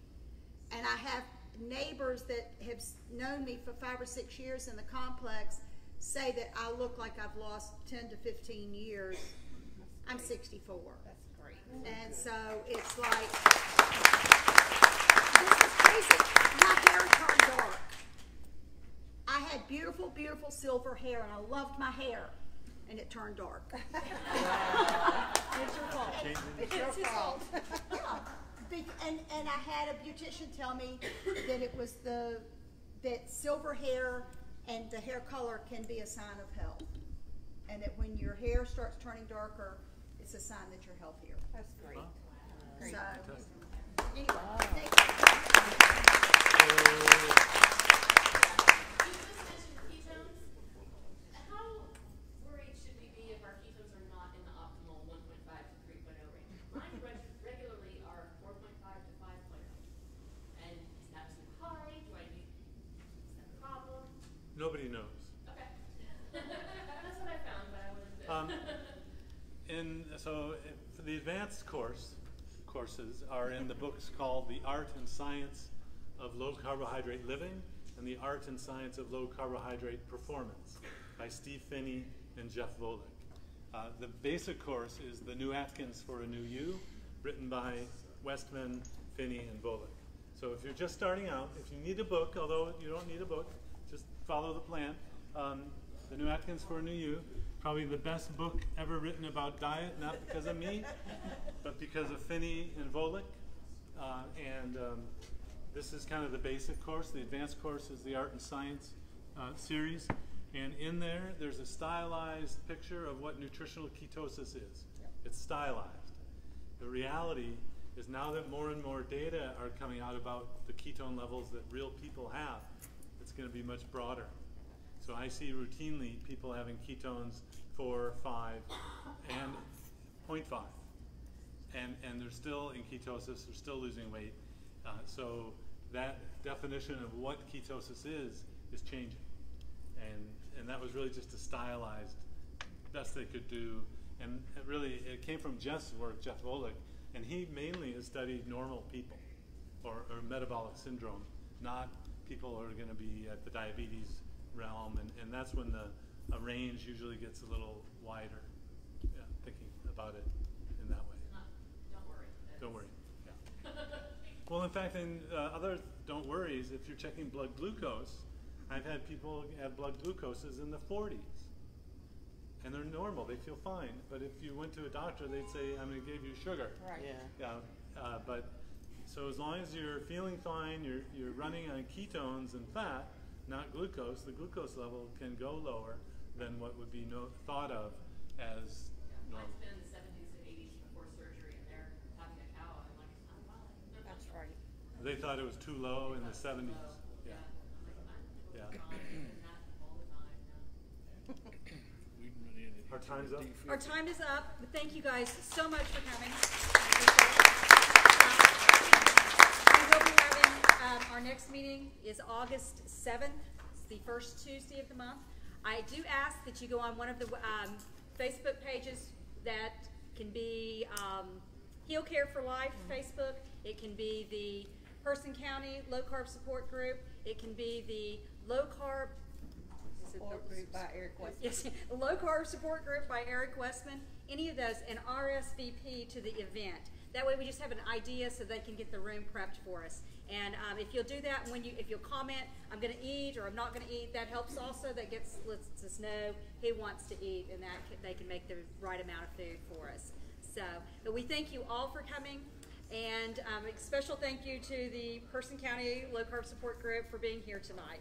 Speaker 10: And I have neighbors that have known me for five or six years in the complex say that I look like I've lost 10 to 15 years. I'm 64. That's great. And so it's like, this is crazy. My hair turned dark. I had beautiful, beautiful silver hair, and I loved my hair, and it turned dark. it's your fault.
Speaker 3: Changing
Speaker 10: It's
Speaker 3: the-
Speaker 10: your fault. yeah. Be- and and I had a beautician tell me that it was the that silver hair and the hair color can be a sign of health, and that when your hair starts turning darker, it's a sign that you're healthier. That's great. So, anyway, thank you.
Speaker 7: You just mentioned ketones. How worried should we be if our ketones are not in the optimal 1.5 to 3.0 range? Mine reg- regularly are 4.5 to 5.0. And is that too high? Do I need, is that a problem?
Speaker 3: Nobody knows.
Speaker 7: Okay. That's what I found, but I wanted to.
Speaker 3: Um, in so uh, for the advanced course courses are in the books called The Art and Science of Low Carbohydrate Living and The Art and Science of Low Carbohydrate Performance by Steve Phinney and Jeff Volek. Uh, the basic course is The New Atkins for a New You, written by Westman, Phinney, and Volek. So if you're just starting out, if you need a book, although you don't need a book, just follow the plan. Um, the New Atkins for a New You, probably the best book ever written about diet, not because of me, but because of Phinney and Volek. Uh, and um, this is kind of the basic course. The advanced course is the Art and Science uh, series. And in there, there's a stylized picture of what nutritional ketosis is. It's stylized. The reality is now that more and more data are coming out about the ketone levels that real people have, it's going to be much broader. So I see routinely people having ketones 4, 5, and 0.5. And, and they're still in ketosis, they're still losing weight. Uh, so that definition of what ketosis is, is changing. And, and that was really just a stylized best they could do. And it really, it came from Jeff's work, Jeff Volek, and he mainly has studied normal people or, or metabolic syndrome, not people who are going to be at the diabetes realm. And, and that's when the a range usually gets a little wider, yeah, thinking about it in that way.
Speaker 7: Don't worry.
Speaker 3: Don't worry. Yeah. Well, in fact, in uh, other don't worries, if you're checking blood glucose, I've had people have blood glucoses in the 40s. And they're normal, they feel fine. But if you went to a doctor, they'd say, I'm going to give you sugar.
Speaker 16: Right. Yeah.
Speaker 3: Yeah. Uh, but so as long as you're feeling fine, you're, you're running on ketones and fat, not glucose, the glucose level can go lower than what would be no, thought of as normal.
Speaker 7: Mine's been in the 70s and 80s before surgery, and they're having a cow. I'm like, I'm fine. That's right.
Speaker 3: They thought it was too low in the 70s. Yeah. Yeah. Our time's up.
Speaker 1: Our time is up. But Thank you guys so much for coming. Our next meeting is August 7th. It's the first Tuesday of the month. I do ask that you go on one of the um, Facebook pages that can be um, Heal Care for Life Facebook. It can be the Person County Low Carb Support Group. It can be the Low Carb the-
Speaker 10: Support group by Eric Westman.
Speaker 1: Yes, Low Carb Support Group by Eric Westman. Any of those, and RSVP to the event. That way, we just have an idea so they can get the room prepped for us. And um, if you'll do that, when you if you'll comment, I'm going to eat or I'm not going to eat, that helps also. That gets lets us know who wants to eat, and that they can make the right amount of food for us. So, but we thank you all for coming. And um, a special thank you to the Person County Low Carb Support Group for being here tonight.